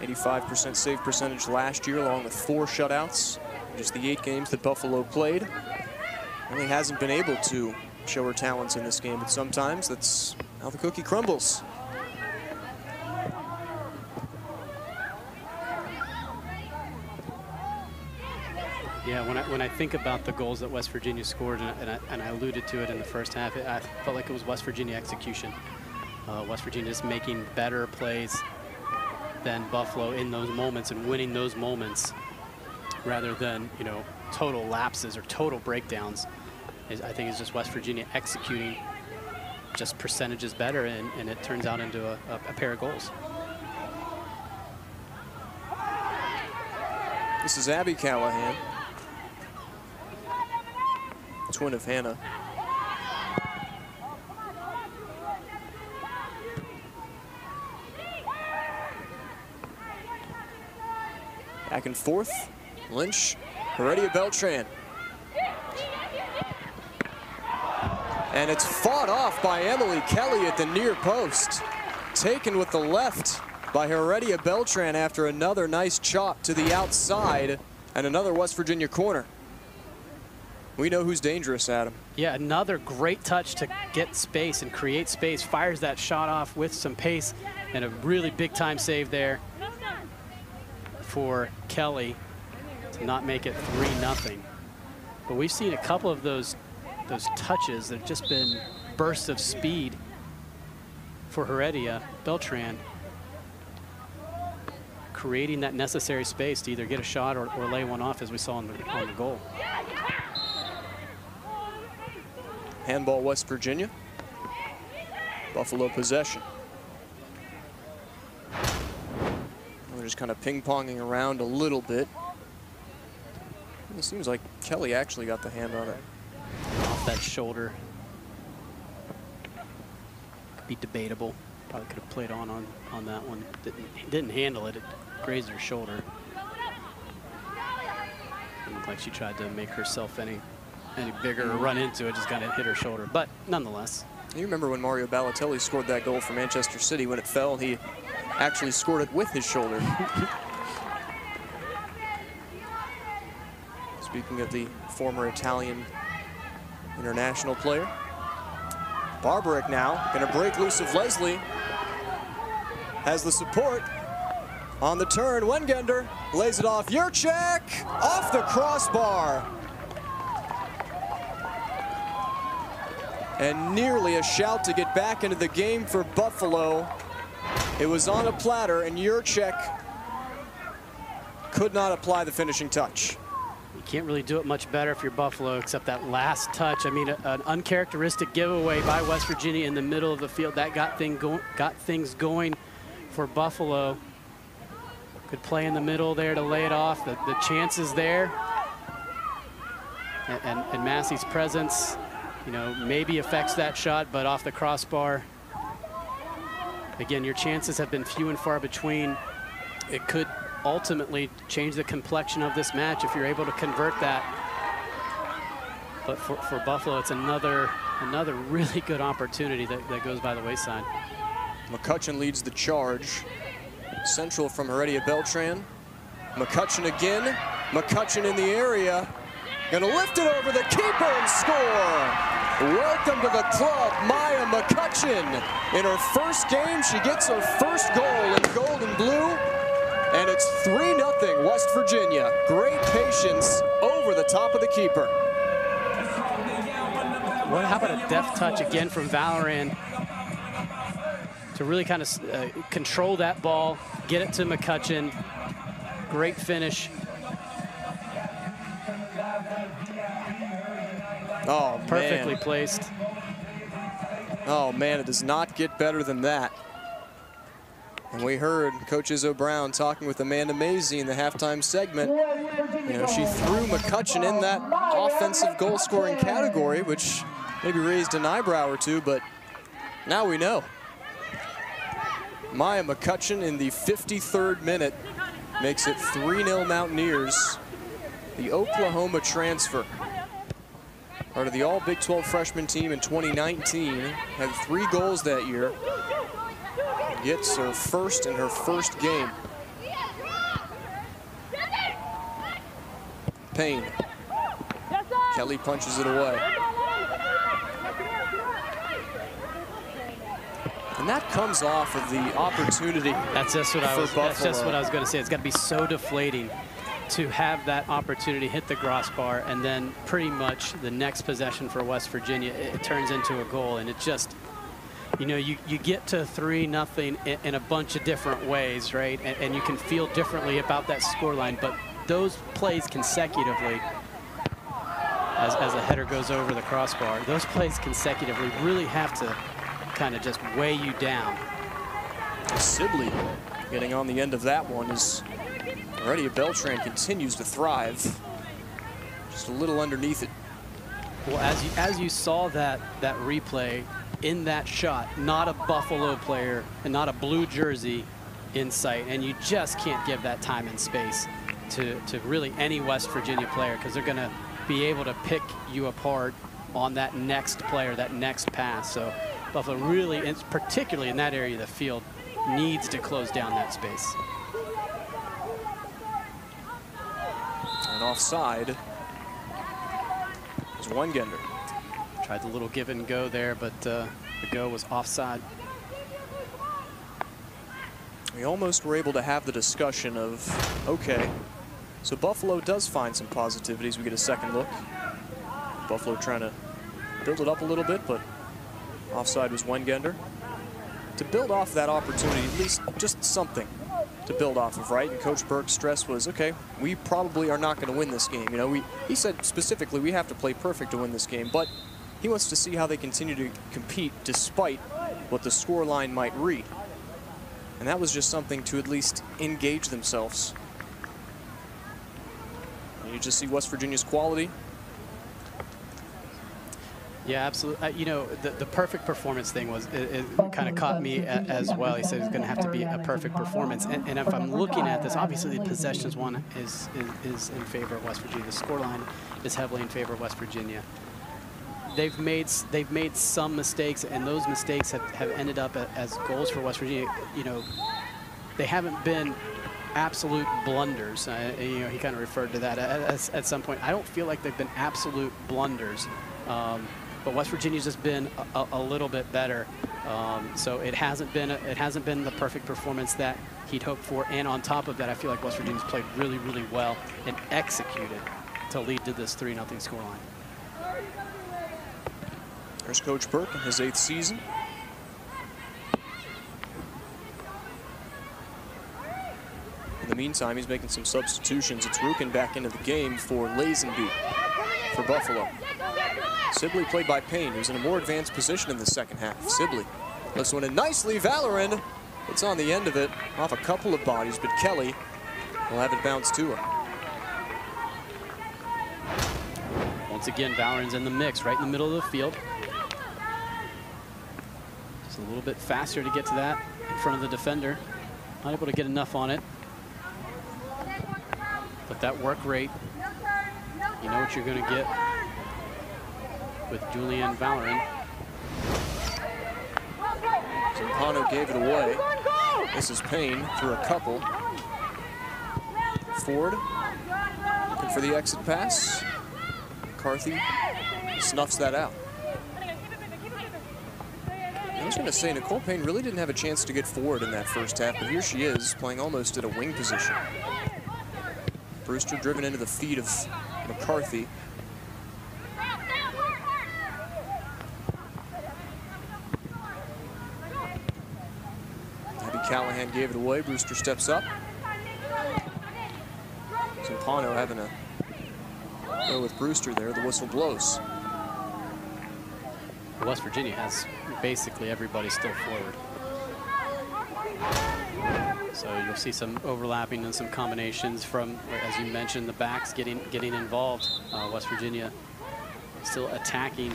85% save percentage last year, along with four shutouts. Just the eight games that Buffalo played. Really hasn't been able to show her talents in this game, but sometimes that's how the cookie crumbles. Yeah, when I, when I think about the goals that West Virginia scored, and I, and I, and I alluded to it in the first half, I felt like it was West Virginia execution. Uh, West Virginia is making better plays than Buffalo in those moments and winning those moments rather than, you know, total lapses or total breakdowns. Is, I think it's just West Virginia executing just percentages better, and, and it turns out into a, a, a pair of goals. This is Abby Callahan, twin of Hannah. Back and forth, Lynch, Heredia Beltran. And it's fought off by Emily Kelly at the near post. Taken with the left by Heredia Beltran after another nice chop to the outside and another West Virginia corner. We know who's dangerous, Adam. Yeah, another great touch to get space and create space. Fires that shot off with some pace and a really big time save there for Kelly to not make it 3 nothing. But we've seen a couple of those those touches that have just been bursts of speed for Heredia Beltran creating that necessary space to either get a shot or, or lay one off as we saw on the, on the goal. Handball West Virginia. Buffalo possession. Just kind of ping-ponging around a little bit. It seems like Kelly actually got the hand on it. Off that shoulder. Could be debatable. Probably could have played on on, on that one. Didn't, didn't handle it. It grazed her shoulder. It looked like she tried to make herself any any bigger or run into it, just kind of hit her shoulder. But nonetheless. You remember when Mario Balotelli scored that goal for Manchester City when it fell, he actually scored it with his shoulder. Speaking of the former Italian international player. Barberic now going to break loose of Leslie. Has the support on the turn. Wengender lays it off. Yurchek off the crossbar. And nearly a shout to get back into the game for Buffalo. It was on a platter, and Yurchek could not apply the finishing touch. You can't really do it much better if you're Buffalo, except that last touch. I mean, a, an uncharacteristic giveaway by West Virginia in the middle of the field. That got, thing go got things going for Buffalo. Good play in the middle there to lay it off. The, the chances there. And, and, and Massey's presence you know, maybe affects that shot, but off the crossbar. Again, your chances have been few and far between. It could ultimately change the complexion of this match if you're able to convert that. But for, for Buffalo, it's another another really good opportunity that, that goes by the wayside. McCutcheon leads the charge. Central from Heredia Beltran. McCutcheon again. McCutcheon in the area. Gonna lift it over the keeper and score. Welcome to the club, Maya McCutcheon. In her first game, she gets her first goal in gold and blue. And it's 3-0 West Virginia. Great patience over the top of the keeper. What, how about a deft touch again from Vallerand to really kind of uh, control that ball, get it to McCutcheon. Great finish. Oh, [laughs] Perfectly man. placed. Oh, man, it does not get better than that. And we heard Coach Izzo Brown talking with Amanda Mazey in the halftime segment. You know, she threw McCutcheon in that offensive goal scoring category, which maybe raised an eyebrow or two, but now we know. Maya McCutcheon in the 53rd minute makes it 3-0 Mountaineers. The Oklahoma transfer. Part of the all Big 12 freshman team in 2019. Had three goals that year. gets her first in her first game. Payne. Kelly punches it away. And that comes off of the opportunity That's just what I was. That's just what I was going to say. It's got to be so deflating to have that opportunity hit the crossbar, and then pretty much the next possession for West Virginia, it, it turns into a goal, and it just, you know, you, you get to three nothing in, in a bunch of different ways, right? And, and you can feel differently about that scoreline, but those plays consecutively. As, as a header goes over the crossbar, those plays consecutively really have to kind of just weigh you down. Sibley getting on the end of that one is Heredia Beltran continues to thrive. Just a little underneath it. Well, as you as you saw that that replay in that shot, not a Buffalo player and not a blue jersey in sight, and you just can't give that time and space to to really any West Virginia player because they're going to be able to pick you apart on that next player, that next pass. So Buffalo really, particularly in that area of the field, needs to close down that space. And offside is Wengender. Tried the little give and go there, but uh, the go was offside. We almost were able to have the discussion of, okay, so Buffalo does find some positivities. We get a second look. Buffalo trying to build it up a little bit, but offside was Wengender. To build off that opportunity, at least just something to build off of, right? And Coach Burke's stress was, okay, we probably are not going to win this game. You know, we he said specifically we have to play perfect to win this game, but he wants to see how they continue to compete despite what the score line might read. And that was just something to at least engage themselves. And you just see West Virginia's quality. Yeah, absolutely. Uh, you know, the, the perfect performance thing was it, it kind of caught me a, as well. He said it's going to have to be a perfect performance. And, and if I'm looking at this, obviously the possessions one is, is, is in favor of West Virginia. The scoreline is heavily in favor of West Virginia. They've made they've made some mistakes, and those mistakes have, have ended up as goals for West Virginia. You know, they haven't been absolute blunders. Uh, you know, he kind of referred to that at, at, at some point. I don't feel like they've been absolute blunders. Um, but West Virginia's just been a, a, little bit better. Um, so it hasn't been a, it hasn't been the perfect performance that he'd hoped for. And on top of that, I feel like West Virginia's played really, really well and executed to lead to this 3-0 scoreline. There's Coach Burke in his eighth season. In the meantime, he's making some substitutions. It's Rukin back into the game for Lazenby for Buffalo. Sibley played by Payne, who's in a more advanced position in the second half. Sibley lifts one in nicely. Vallerand it's on the end of it off a couple of bodies, but Kelly will have it bounce to her. Once again, Vallerand's in the mix, right in the middle of the field. Just a little bit faster to get to that in front of the defender. Not able to get enough on it. But that work rate, you know what you're going to get with Julian Vallerand. Zampano gave it away. This is Payne through a couple. Ford looking for the exit pass. McCarthy snuffs that out. I was going to say, Nicole Payne really didn't have a chance to get forward in that first half, but here she is playing almost at a wing position. Brewster driven into the feet of McCarthy. Abby Callahan gave it away. Brewster steps up. Zampano having a go with Brewster there. The whistle blows. West Virginia has basically everybody still forward. So you'll see some overlapping and some combinations from, as you mentioned, the backs getting getting involved. Uh, West Virginia still attacking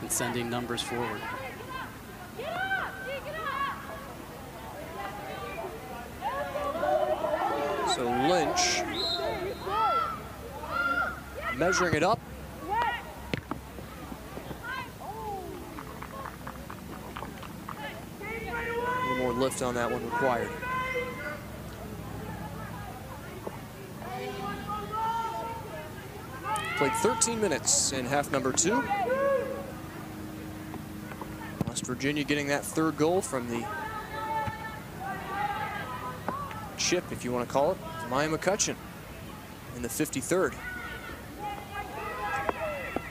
and sending numbers forward. So Lynch measuring it up. More lift on that one required. Played 13 minutes in half number two. West Virginia getting that third goal from the if you want to call it, Maya McCutcheon in the 53rd.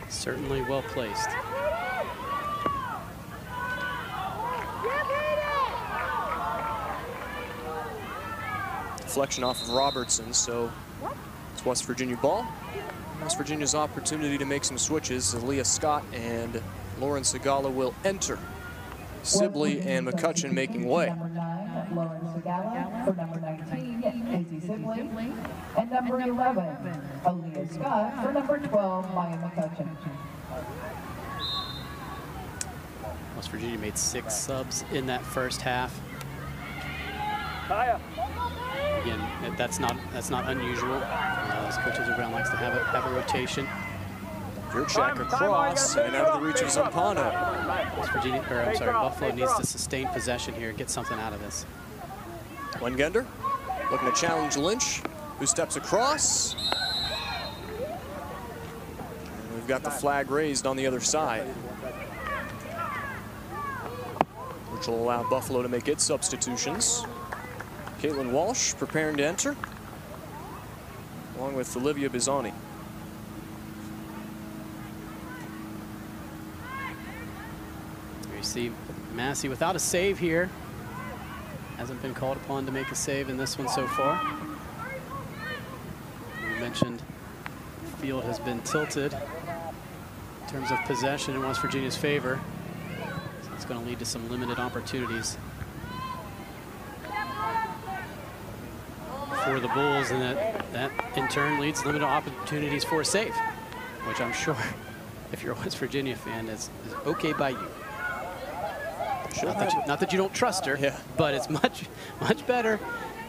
Certainly well placed. Deflection off of Robertson, so it's West Virginia ball. West Virginia's opportunity to make some switches. Leah Scott and Lauren Segala will enter. Sibley and McCutcheon making way. Lauren for number 19, Izzy Sibley, and number 11, Aaliyah Scott for number 12, Maya McCutcheon. West Virginia made six subs in that first half. Again, that's not that's not unusual. Uh, as Coach Izzo Brown likes to have a have a rotation. Jurchak across and out of the reach of Zampano. West Virginia, or I'm sorry, Buffalo needs to sustain possession here and get something out of this. Wengender looking to challenge Lynch, who steps across. And we've got the flag raised on the other side. Which will allow Buffalo to make its substitutions. Caitlin Walsh preparing to enter, along with Olivia you see Massey without a save here. Hasn't been called upon to make a save in this one so far. We mentioned field has been tilted in terms of possession in West Virginia's favor. So it's going to lead to some limited opportunities for the Bulls, and that, that in turn leads limited opportunities for a save, which I'm sure, [laughs] if you're a West Virginia fan, is, is okay by you. Not that, you, not that you don't trust her, yeah. but it's [laughs] much, much better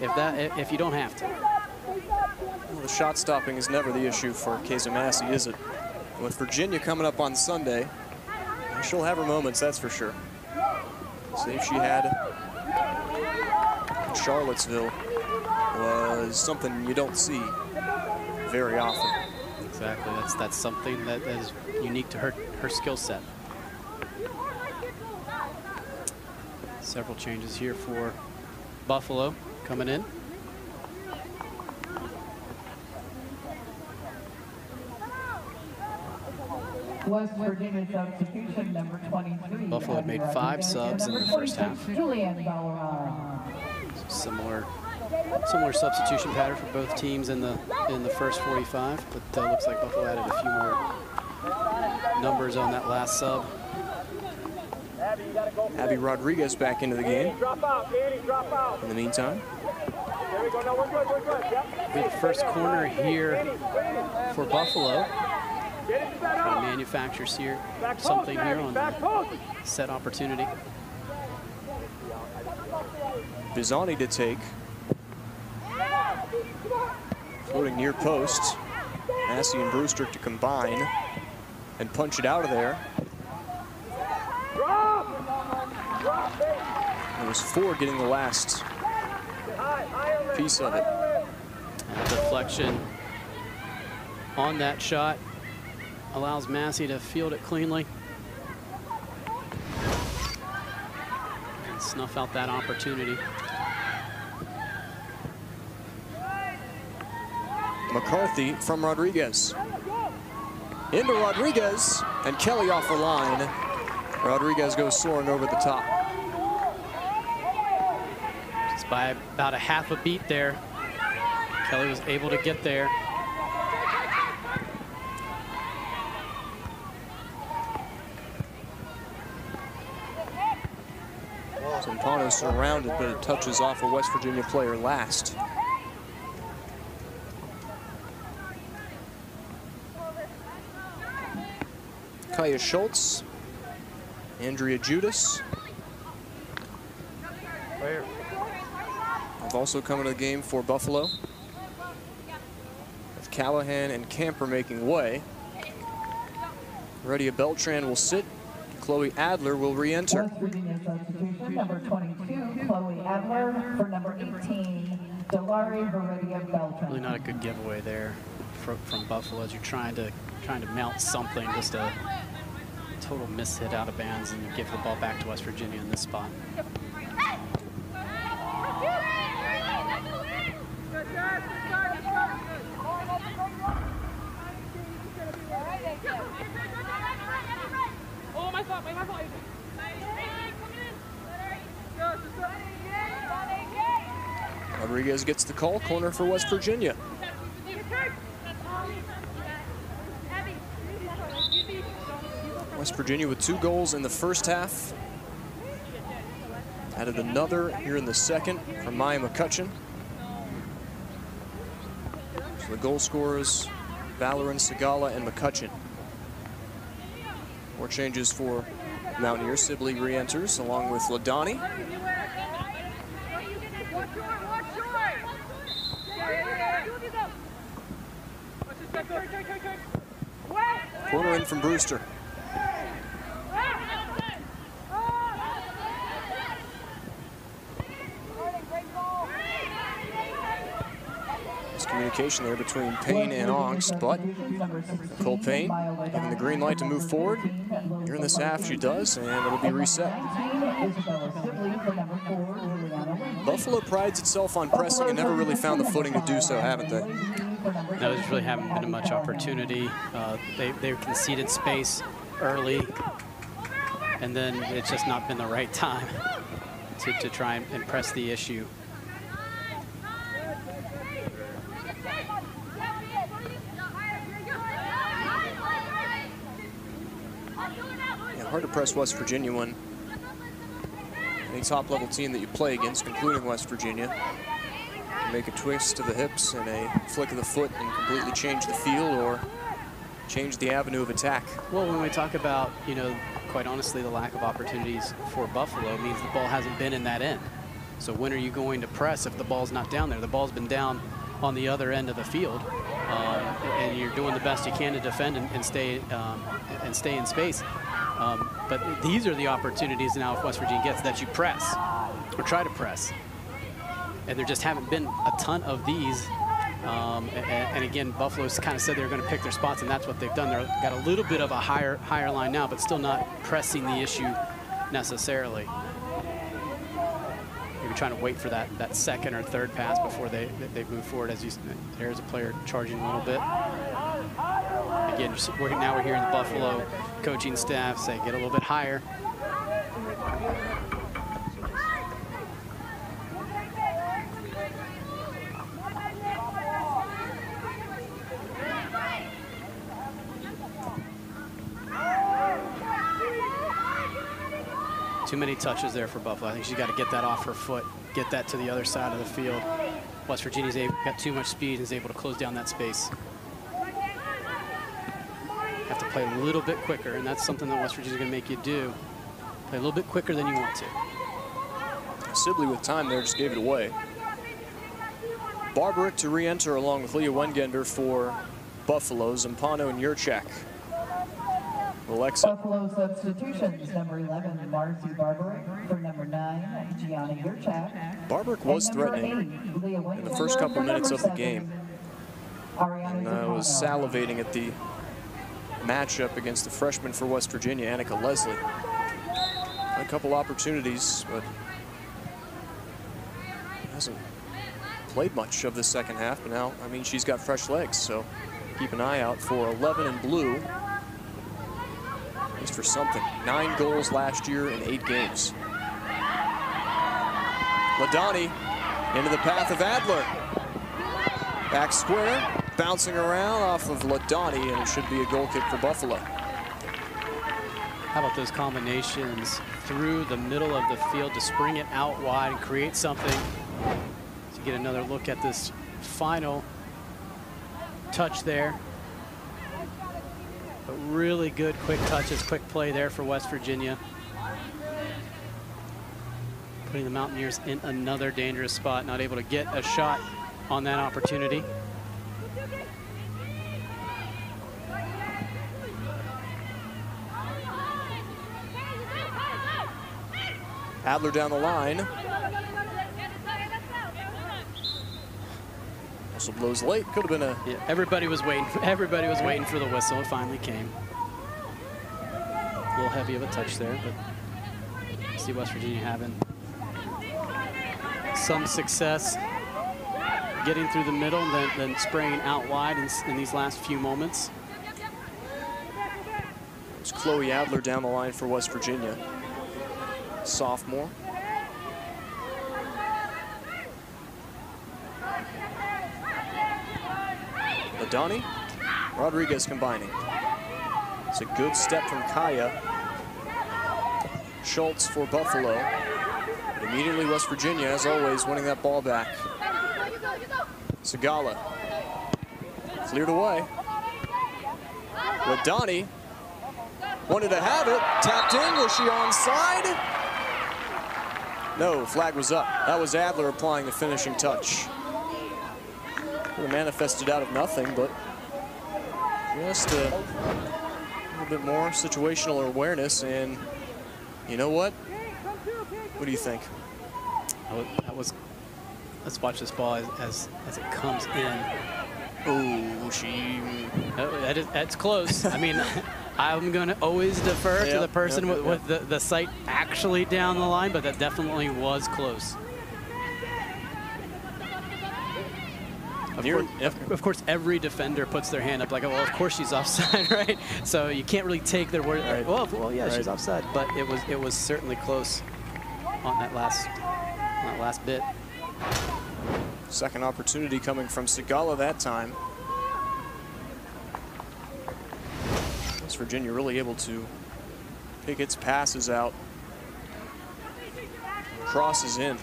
if that if you don't have to. Well, the shot stopping is never the issue for Kayza Massey, is it? With Virginia coming up on Sunday, she'll have her moments, that's for sure. Save she had Charlottesville was something you don't see very often. Exactly, that's that's something that is unique to her her skill set. Several changes here for Buffalo coming in. West Virginia substitution number 23. Buffalo had made five subs in the first half. Similar similar substitution pattern for both teams in the in the first 45, but uh, looks like Buffalo added a few more numbers on that last sub. Abby Rodriguez back into the game. In the meantime, Be the first corner here for Buffalo. Trying to manufacture here something here on the set opportunity. Bizzani to take. Floating near post. Massey and Brewster to combine and punch it out of there. It was four getting the last piece of it. And deflection on that shot allows Massey to field it cleanly. And snuff out that opportunity. McCarthy from Rodriguez. Into Rodriguez, and Kelly off the line. Rodriguez goes soaring over the top. Just by about a half a beat there, Kelly was able to get there. Zampano surrounded, but it touches off a West Virginia player last. Kaya Schultz, Andrea Judas. Also coming to the game for Buffalo. With Callahan and Camper making way. Redia Beltran will sit Chloe Adler will re-enter. West Virginia substitution, number 22, Chloe Adler, for number 18, Delari Heredia Beltran. Really not a good giveaway there from, from Buffalo as you're trying to trying to mount something, just a total miss hit out of bounds and give the ball back to West Virginia in this spot. Gets the call, corner for West Virginia. West Virginia with two goals in the first half. Added another here in the second from Maya McCutcheon. So the goal scorers, Vallerand, Segala, and McCutcheon. More changes for Mountaineers. Sibley re-enters along with Ladani. From Brewster. communication there between Payne and Aunkst, but Nicole Payne having the green light to move forward. Here in this half, she does, and it'll be reset. Buffalo prides itself on pressing and never really found the footing to do so, haven't they? No, there really haven't been much opportunity. Uh, they, they conceded space early, and then it's just not been the right time to, to try and press the issue. Yeah, hard to press West Virginia when any top-level team that you play against, including West Virginia, make a twist to the hips and a flick of the foot and completely change the feel or change the avenue of attack. Well, when we talk about, you know, quite honestly, the lack of opportunities for Buffalo means the ball hasn't been in that end. So when are you going to press if the ball's not down there? The ball's been down on the other end of the field, um, and you're doing the best you can to defend and, and stay um, and stay in space. Um, but these are the opportunities now if West Virginia gets that you press or try to press. And there just haven't been a ton of these. Um, and, and, again, Buffalo's kind of said they're going to pick their spots, and that's what they've done. They've got a little bit of a higher higher line now, but still not pressing the issue necessarily. Maybe trying to wait for that that second or third pass before they they move forward. As you, there's a player charging a little bit. Again, we're, now we're hearing the Buffalo coaching staff say get a little bit higher. Touches there for Buffalo. I think she's got to get that off her foot, get that to the other side of the field. West Virginia's got too much speed and is able to close down that space have to play a little bit quicker, and that's something that West Virginia's going to make you do. Play a little bit quicker than you want to. Sibley with time there just gave it away. Barberic to re-enter along with Leah Wengender for Buffalo, Zampano and Yurchak. Alexa. Buffalo substitutions, number 11, Marcy Barberic, for number 9, Gianna Yurchak. Barberic was threatening eight, in the first couple minutes of the game. And I was salivating at the matchup against the freshman for West Virginia, Annika Leslie. A couple opportunities, but hasn't played much of the second half. But now, I mean, she's got fresh legs, so keep an eye out for 11 in blue. For something. Nine goals last year in eight games. Ladani into the path of Adler. Back square, bouncing around off of Ladani, and it should be a goal kick for Buffalo. How about those combinations through the middle of the field to spring it out wide and create something to get another look at this final touch there. But really good quick touches, quick play there for West Virginia. Putting the Mountaineers in another dangerous spot, not able to get a shot on that opportunity. Adler down the line. Also blows late. Could have been a. Yeah, everybody was waiting. For, everybody was waiting for the whistle. It finally came. A little heavy of a touch there, but see West Virginia having some success getting through the middle and then, then spraying out wide in, in these last few moments. It's Chloe Adler down the line for West Virginia. Sophomore. Adani, Rodriguez combining. It's a good step from Kaya. Schultz for Buffalo. But immediately West Virginia, as always, winning that ball back. Segala. Cleared away. Ladani wanted to have it. Tapped in. Was she onside? No, flag was up. That was Adler applying the finishing touch. Could have manifested out of nothing, but just a little bit more situational awareness. And you know what? What do you think? That was. Let's watch this ball as as, as it comes in. Oh, she. Oh, that is, that's close. I mean, [laughs] I'm going to always defer Yep, to the person yep, with, yep, with the, the sight actually down the line, but that definitely was close. Of, course, of, of course, every defender puts their hand up like, well, of course she's [laughs] offside, right? So you can't really take their word. Right. Well, well, yeah, she's offside, but it was it was certainly close on that last that last bit. Second opportunity coming from Segala that time. West Virginia really able to pick its passes out. Crosses in.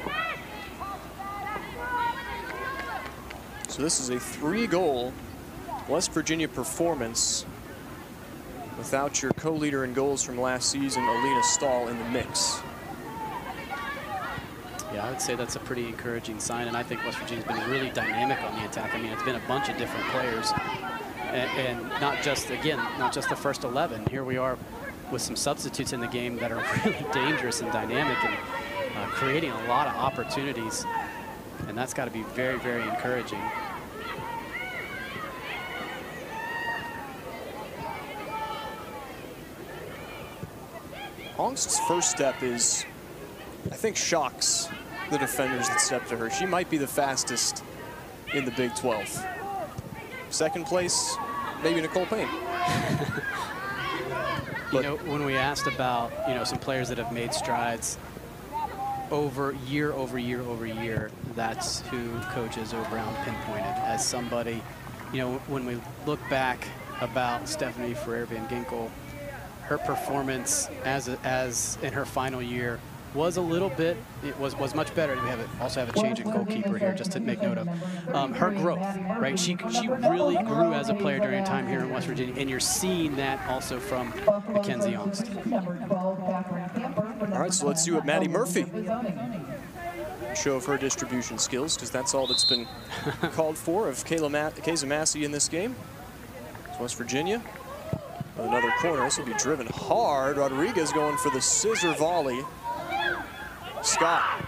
So this is a three-goal West Virginia performance without your co-leader in goals from last season, Alina Stahl, in the mix. Yeah, I would say that's a pretty encouraging sign, and I think West Virginia's been really dynamic on the attack. I mean, it's been a bunch of different players, and, and not just, again, not just the first 11. Here we are with some substitutes in the game that are [laughs] really dangerous and dynamic and uh, creating a lot of opportunities, and that's got to be very, very encouraging. Aunkst's first step is, I think, shocks the defenders that step to her. She might be the fastest in the Big 12. Second place, maybe Nicole Payne. [laughs] you know, when we asked about, you know, some players that have made strides over year over year over year, that's who coaches Izzo Brown pinpointed as somebody, you know, when we look back about Stephanie Ferrer Van Ginkel, her performance as, a, as in her final year was a little bit, it was, was much better. We have a, also have a change in goalkeeper here just to make note of. Um, her growth, right? She, she really grew as a player during her time here in West Virginia, and you're seeing that also from Mackenzie Aunkst. All right, so let's see what Maddie Murphy show of her distribution skills, because that's all that's been [laughs] called for of Kayla Ma Kayza Massey in this game. It's West Virginia. Another corner, this will be driven hard. Rodriguez going for the scissor volley. Scott.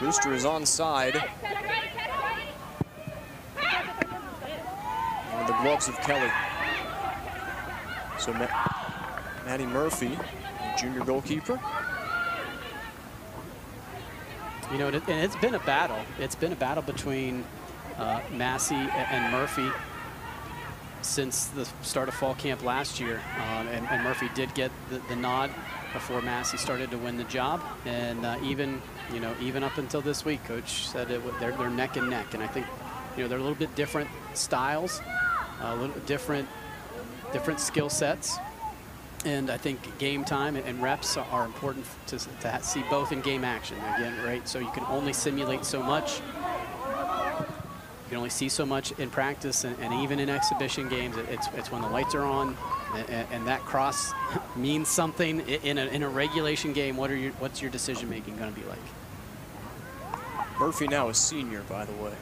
Booster is onside. And the gloves of Kelly. So Ma Maddie Murphy, junior goalkeeper. You know, and it's been a battle. It's been a battle between uh, Massey and Murphy since the start of fall camp last year. Um, and, and Murphy did get the, the nod before Massey started to win the job. And uh, even, you know, even up until this week, coach said it, they're, they're neck and neck. And I think, you know, they're a little bit different styles, a little different, different skill sets. And I think game time and reps are important to, to see both in game action again, right? So you can only simulate so much. You can only see so much in practice and, and even in exhibition games. it- It's, it's when the lights are on and, and that cross [laughs] means something in a, in a regulation game. What are your, what's your decision making going to be like? Murphy now a senior, by the way.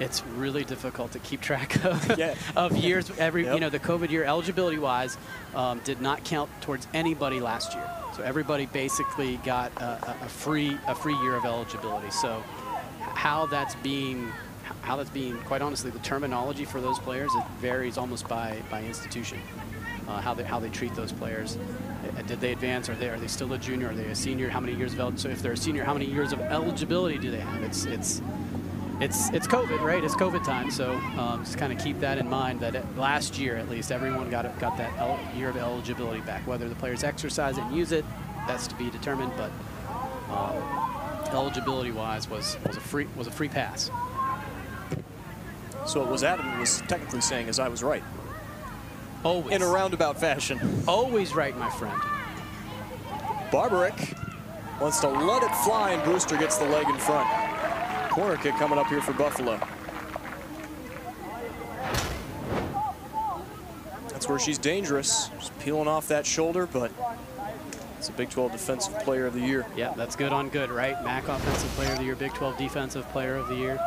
it's really difficult to keep track of, [laughs] yeah. [laughs] of years. Every yep. you know the COVID year eligibility wise um, did not count towards anybody last year. So everybody basically got a, a, free a free year of eligibility. So how that's being how that's being quite honestly the terminology for those players it varies almost by by institution. Uh, how they how they treat those players. Uh, did they advance? Are they are they still a junior? Are they a senior? How many years of so if they're a senior, how many years of eligibility do they have? It's it's it's it's COVID, right? It's COVID time, so um, just kind of keep that in mind. That last year, at least, everyone got got that year of eligibility back. Whether the players exercise it and use it, that's to be determined. But um, eligibility-wise, was was a free was a free pass. So it was Adam was technically saying "As I was right. Always. In a roundabout fashion. Always right, my friend. Barberic wants to let it fly, and Brewster gets the leg in front. Corner kick coming up here for Buffalo. That's where she's dangerous. Just peeling off that shoulder, but it's a Big 12 Defensive Player of the Year. Yeah, that's good on good, right? MAC Offensive Player of the Year, Big 12 Defensive Player of the Year.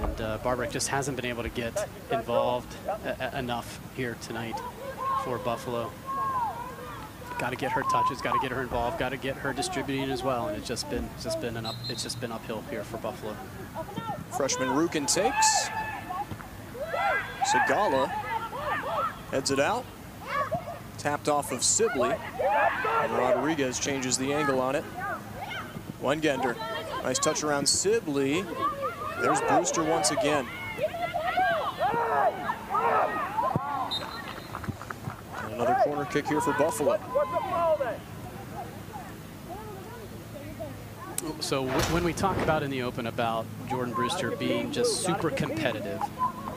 And uh, Barberic just hasn't been able to get involved enough here tonight for Buffalo got to get her touches, got to get her involved, got to get her distributing as well. And it's just been it's just been an up it's just been uphill here for Buffalo. Freshman Rukin takes. Segala heads it out. Tapped off of Sibley. And Rodriguez changes the angle on it. Wengender. Nice touch around Sibley. There's Brewster once again. Another corner kick here for Buffalo. So when we talk about in the open about Jordan Brewster being just super competitive,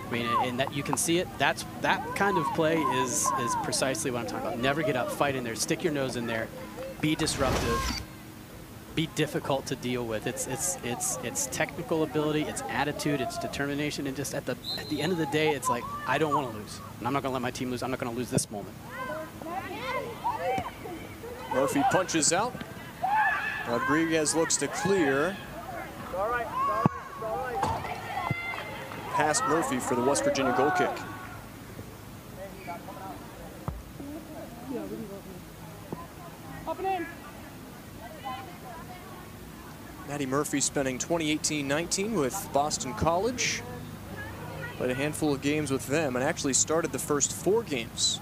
I mean, and that you can see it. That's that kind of play is is precisely what I'm talking about. Never get up, fight in there, stick your nose in there, be disruptive, be difficult to deal with. It's it's it's it's technical ability, it's attitude, it's determination, and just at the at the end of the day, it's like I don't want to lose, and I'm not going to let my team lose. I'm not going to lose this moment. Murphy punches out. Rodriguez looks to clear. Past Murphy for the West Virginia goal kick. Maddie Murphy spending 2018-19 with Boston College. Played a handful of games with them and actually started the first four games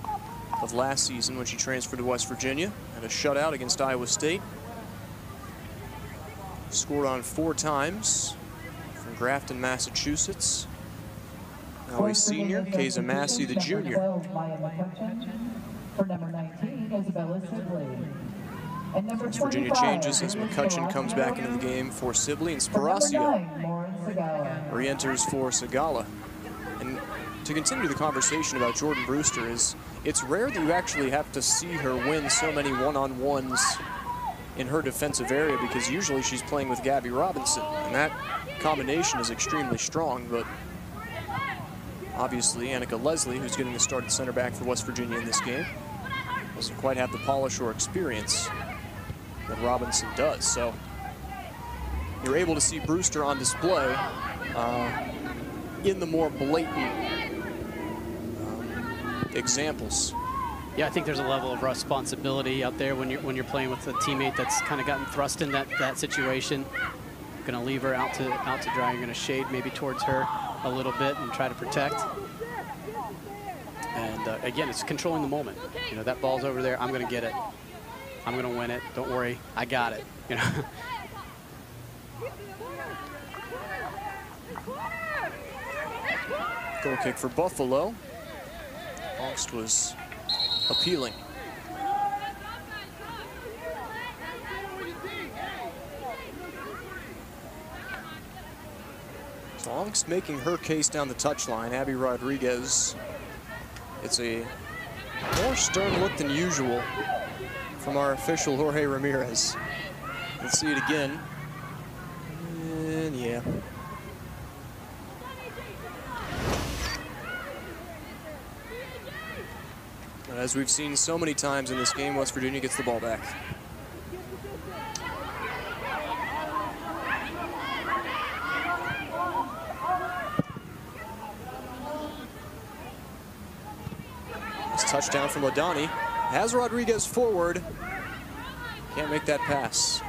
of last season when she transferred to West Virginia. Had a shutout against Iowa State. Scored on four times from Grafton, Massachusetts. Now a senior, Kayza Massey, the junior. For number 19, Isabella Sibley. Virginia changes as McCutcheon comes back into the game for Sibley and Sparacio re-enters for Segala. And to continue the conversation about Jordan Brewster is it's rare that you actually have to see her win so many one-on-ones in her defensive area because usually she's playing with Gabby Robinson and that combination is extremely strong but obviously Annika Leslie who's getting the start at center back for West Virginia in this game doesn't quite have the polish or experience that Robinson does. So you're able to see Brewster on display uh, in the more blatant um, examples. Yeah, I think there's a level of responsibility out there when you're when you're playing with a teammate that's kind of gotten thrust in that that situation. Going to leave her out to out to dry. You're going to shade maybe towards her a little bit and try to protect. And uh, again, it's controlling the moment. You know, that ball's over there. I'm going to get it. I'm going to win it. Don't worry. I got it. You know. [laughs] Goal kick for Buffalo. Aunkst was appealing. So making her case down the touchline. Abby Rodriguez. It's a more stern look than usual from our official Jorge Ramirez. Let's see it again. And yeah. As we've seen so many times in this game, West Virginia gets the ball back. Touchdown from Ladani. Has Rodriguez forward. Can't make that pass.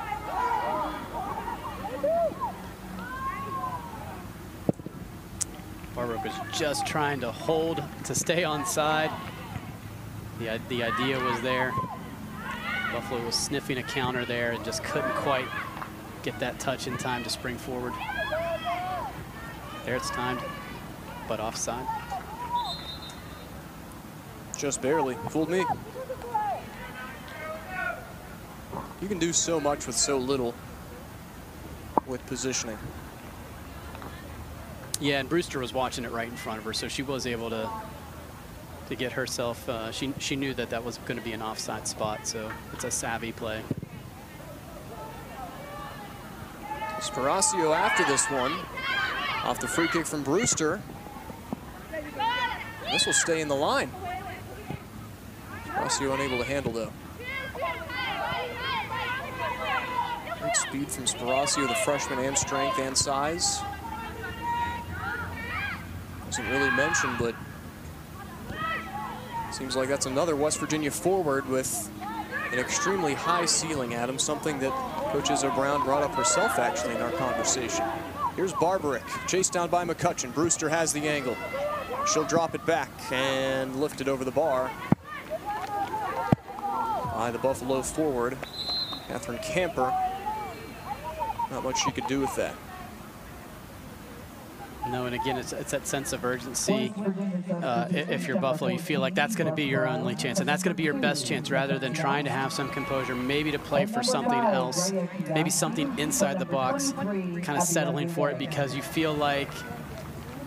Barberic was just trying to hold to stay on side. The, the idea was there. Buffalo was sniffing a counter there and just couldn't quite get that touch in time to spring forward. There it's timed, but offside. Just barely. Fooled me. You can do so much with so little with positioning. Yeah, and Brewster was watching it right in front of her, so she was able to to get herself. Uh, she she knew that that was going to be an offside spot, so it's a savvy play. Sparacio after this one, off the free kick from Brewster. This will stay in the line. Sparacio unable to handle though. Great speed from Sparacio, the freshman, and strength and size. Wasn't really mentioned, but seems like that's another West Virginia forward with an extremely high ceiling, Adam, something that Coach Izzo Brown brought up herself, actually, in our conversation. Here's Barberic, chased down by McCutcheon. Brewster has the angle. She'll drop it back and lift it over the bar. By the Buffalo forward, Catherine Camper. Not much she could do with that. No, and again, it's, it's that sense of urgency. Uh, if you're Buffalo, you feel like that's going to be your only chance, and that's going to be your best chance rather than trying to have some composure, maybe to play for something else, maybe something inside the box, kind of settling for it because you feel like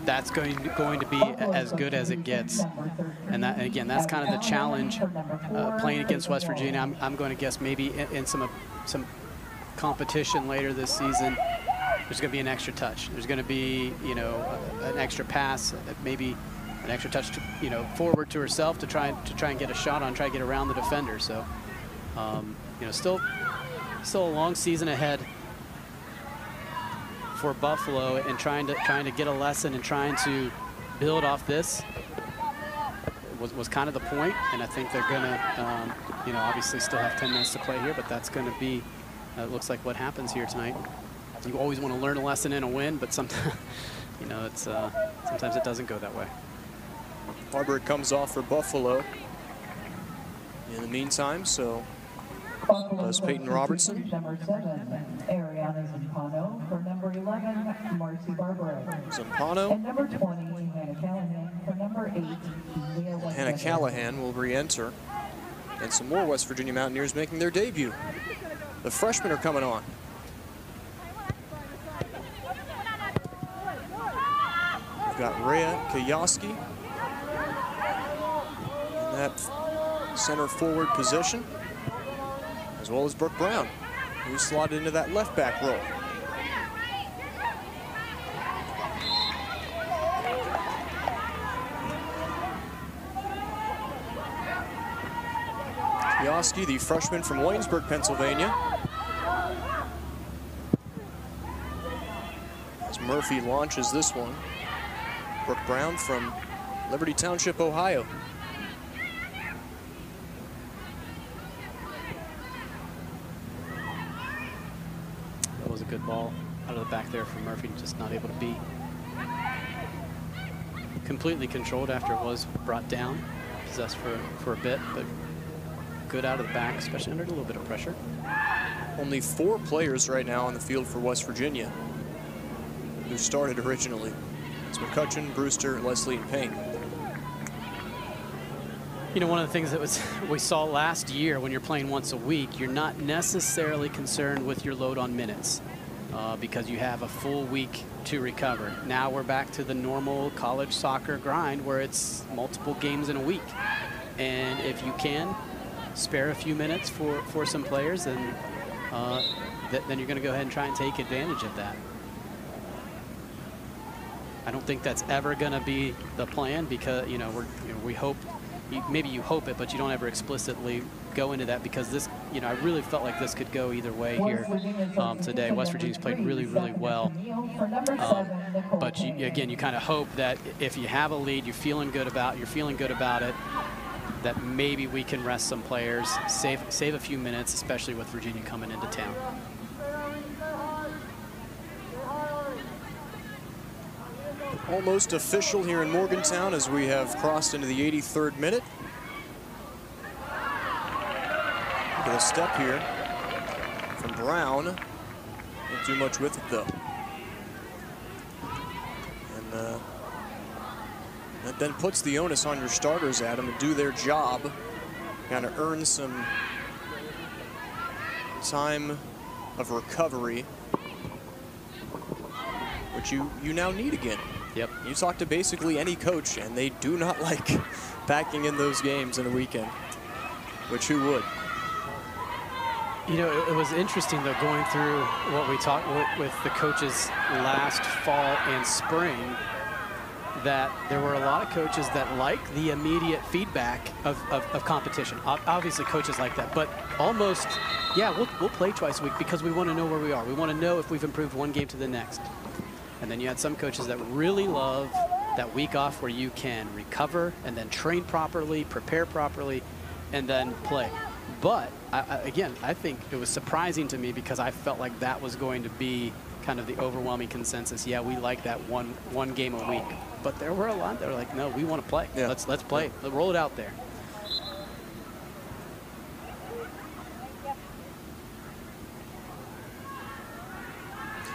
that's going to, going to be as good as it gets. And, that, again, that's kind of the challenge uh, playing against West Virginia. I'm, I'm going to guess maybe in, in some, some competition later this season, there's going to be an extra touch. There's going to be, you know, an extra pass, maybe an extra touch, to, you know, forward to herself to try to try and get a shot on, try to get around the defender. So, um, you know, still, still a long season ahead for Buffalo, and trying to trying to get a lesson and trying to build off this was was kind of the point. And I think they're going to, um, you know, obviously still have 10 minutes to play here, but that's going to be, uh, looks like what happens here tonight you always want to learn a lesson in a win, but sometimes, [laughs] you know, it's uh, sometimes it doesn't go that way. Barberic comes off for Buffalo. In the meantime, so does Peyton Robertson. Number seven, Ariana Zampano. For number 11, Marcy Barberic. Zampano. And number 20, Hannah Callahan. For number eight, Hannah Callahan will re-enter. And some more West Virginia Mountaineers making their debut. The freshmen are coming on. We've got Rhea Kayoski in that center forward position, as well as Brooke Brown, who slotted into that left back role. Kayoski, the freshman from Waynesburg, Pennsylvania. As Murphy launches this one. Brooke Brown from Liberty Township, Ohio. That was a good ball out of the back there from Murphy, just not able to be completely controlled after it was brought down, possessed for, for a bit, but good out of the back, especially under a little bit of pressure. Only four players right now on the field for West Virginia who started originally. It's McCutcheon, Brewster, Leslie, and Payne. You know, one of the things that was [laughs] we saw last year when you're playing once a week, you're not necessarily concerned with your load on minutes uh, because you have a full week to recover. Now we're back to the normal college soccer grind where it's multiple games in a week. And if you can spare a few minutes for, for some players, then, uh, th then you're going to go ahead and try and take advantage of that. I don't think that's ever going to be the plan because, you know, we're, you know, we hope, you, maybe you hope it, but you don't ever explicitly go into that because this, you know, I really felt like this could go either way here um, today. West Virginia's played really, really well. Um, but you, again, you kind of hope that if you have a lead, you're feeling good about, you're feeling good about it, that maybe we can rest some players, save, save a few minutes, especially with Virginia coming into town. Almost official here in Morgantown as we have crossed into the 83rd minute. At a step here from Brown. Don't do much with it though. And uh, that then puts the onus on your starters, Adam, to do their job, kind of earn some time of recovery, which you, you now need again. Yep. You talk to basically any coach, and they do not [laughs] like packing in those games in a weekend, which who would? You know, it, it, was interesting, though, going through what we talked with, with the coaches last fall and spring, that there were a lot of coaches that like the immediate feedback of, of, of, competition. Obviously, coaches like that, but almost, yeah, we'll, we'll play twice a week because we want to know where we are. We want to know if we've improved one game to the next. And then you had some coaches that really love that week off where you can recover and then train properly, prepare properly, and then play. But I, again, I think it was surprising to me because I felt like that was going to be kind of the overwhelming consensus. Yeah, we like that one one game a week. But there were a lot that were like, no, we want to play. Yeah. Let's let's play. Let's roll it out there.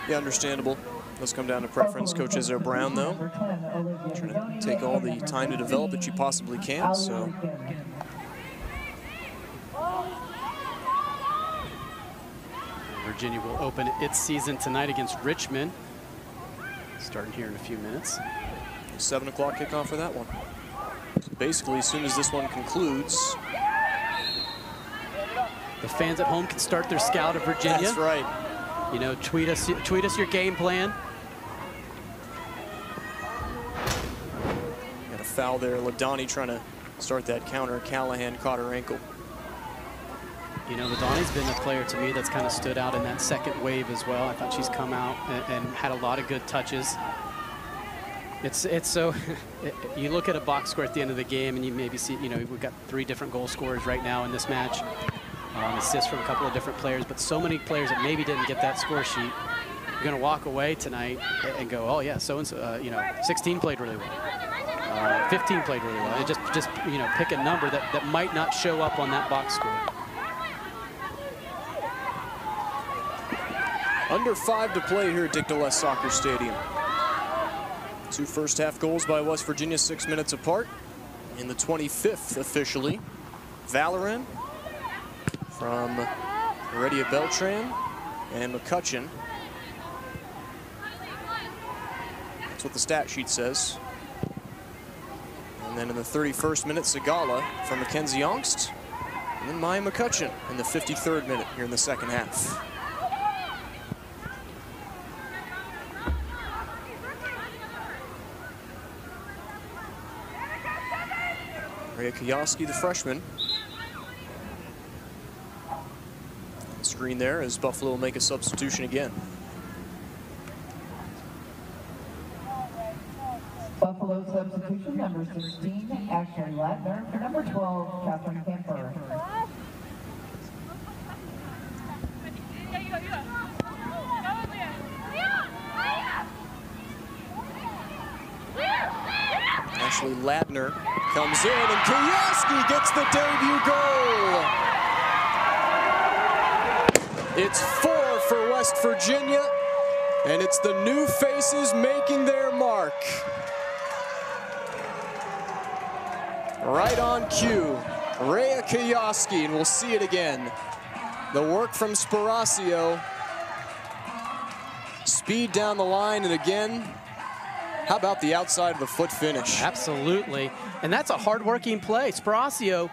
Yeah, understandable. Let's come down to preference. Coach Izzo Brown, though, trying to take all the time to develop that you possibly can. So. Virginia will open its season tonight against Richmond. Starting here in a few minutes. 7 o'clock kickoff for that one. So basically, as soon as this one concludes, the fans at home can start their scout of Virginia. That's right. You know, tweet us, tweet us your game plan. Got a foul there. Ladani trying to start that counter. Callahan caught her ankle. You know, Ladani's been a player to me that's kind of stood out in that second wave as well. I thought she's come out and, and had a lot of good touches. It's it's so [laughs] you look at a box score at the end of the game and you maybe see you know we've got three different goal scorers right now in this match, um, assists from a couple of different players, but so many players that maybe didn't get that score sheet. You're going to walk away tonight and go, oh yeah, so and so, uh, you know, 16 played really well. Uh, 15 played really well. And just, just you know, pick a number that, that might not show up on that box score. Under five to play here at Dick Dlesk Soccer Stadium. Two first half goals by West Virginia, six minutes apart. In the 25th officially, Vallerand from Heredia Beltran and McCutcheon. That's what the stat sheet says. And then in the 31st minute, Segala from Mackenzie Aunkst. And then Maya McCutcheon in the 53rd minute here in the second half. Rhea Koyaski, the freshman. Screen there as Buffalo will make a substitution again. Buffalo substitution number 16, Ashley Ladner, for number 12, Catherine Camper. Ashley Ladner comes in, and Koyaski gets the debut goal. It's four for West Virginia, and it's the new faces making their mark. Right on cue, Rhea Koyaski, and we'll see it again. The work from Sparacio. Speed down the line, and again, how about the outside of the foot finish? Absolutely. And that's a hard-working play. Sparacio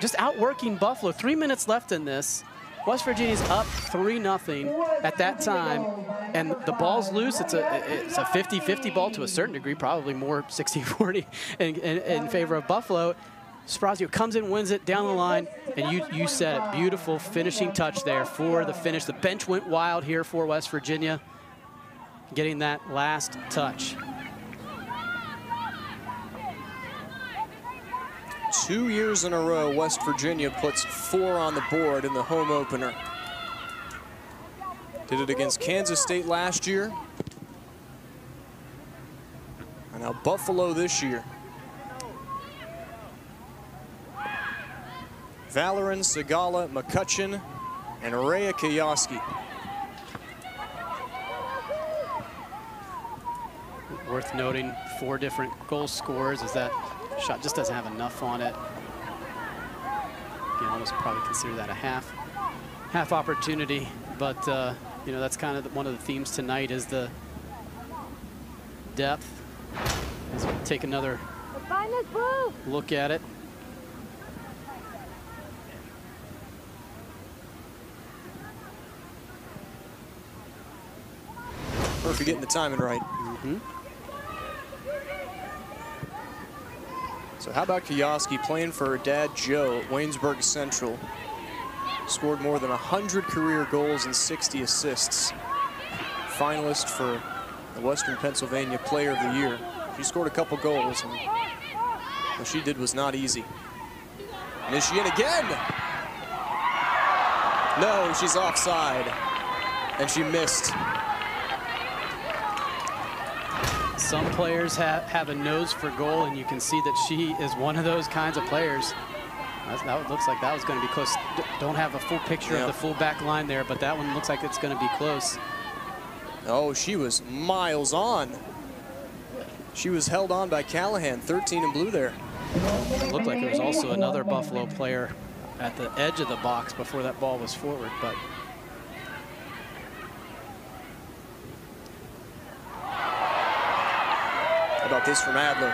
just outworking Buffalo. Three minutes left in this. West Virginia's up 3-0 at that time, and the ball's loose. It's a it's a 50-50 ball to a certain degree, probably more 60-40 in, in, in, favor of Buffalo. Sparacio comes in, wins it down the line, and you, you said it. Beautiful finishing touch there for the finish. The bench went wild here for West Virginia, getting that last touch. Two years in a row, West Virginia puts four on the board in the home opener. Did it against Kansas State last year. And now Buffalo this year. Vallerand, Segala, McCutcheon, and Rhea Kiyoski. Worth noting, four different goal scores is that shot just doesn't have enough on it. You can almost probably consider that a half, half opportunity, but uh, you know that's kind of the, one of the themes tonight is the depth. As we take another look at it. Murphy getting the timing right. Mm -hmm. So how about Kiyoski playing for her dad, Joe, at Waynesburg Central. Scored more than 100 career goals and 60 assists. Finalist for the Western Pennsylvania Player of the Year. She scored a couple goals, and what she did was not easy. And is she in again? No, she's offside, and she missed. Some players have, have a nose for goal, and you can see that she is one of those kinds of players. That, that looks like that was going to be close. D don't have a full picture yep. of the full back line there, but that one looks like it's going to be close. Oh, she was miles on. She was held on by Callahan, 13 in blue there. It looked like there was also another Buffalo player at the edge of the box before that ball was forward, but about this from Adler.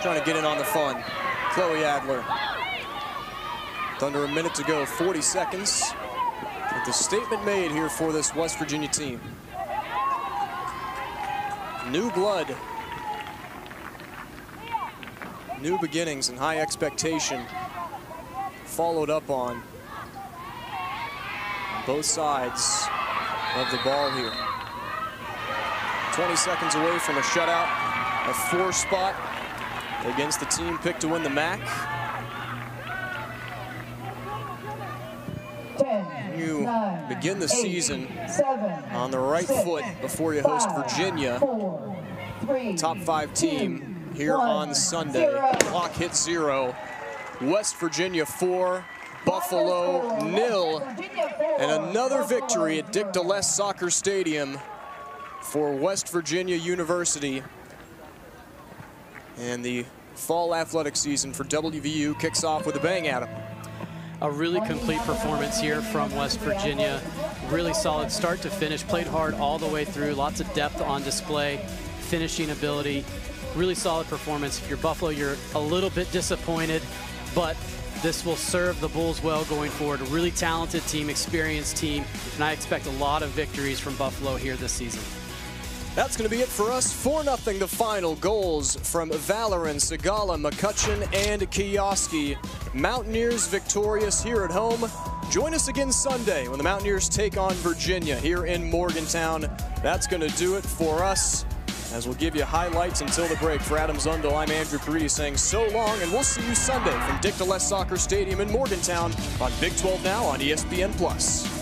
Trying to get in on the fun. Chloe Adler. Under a minute to go, 40 seconds. With the statement made here for this West Virginia team. New blood. New beginnings and high expectation. Followed up on, on both sides of the ball here. 20 seconds away from a shutout a four spot against the team picked to win the MAC. You begin the season on the right foot before you host Virginia. Top five team here on Sunday. Clock hits zero. West Virginia four, Buffalo nil. And another victory at Dick Dlesk Soccer Stadium for West Virginia University. And the fall athletic season for WVU kicks off with a bang, Adam. A really complete performance here from West Virginia. Really solid start to finish. Played hard all the way through. Lots of depth on display. Finishing ability. Really solid performance. If you're Buffalo, you're a little bit disappointed, but this will serve the Bulls well going forward. A really talented team, experienced team, and I expect a lot of victories from Buffalo here this season. That's going to be it for us. 4-0 the final. Goals from Vallerand, Segala, McCutcheon, and Kiyoski. Mountaineers victorious here at home. Join us again Sunday when the Mountaineers take on Virginia here in Morgantown. That's going to do it for us as we'll give you highlights until the break. For Adam Zundel, I'm Andrew Caridi saying so long, and we'll see you Sunday from Dick Dlesk Soccer Stadium in Morgantown on Big 12 Now on ESPN+. Plus.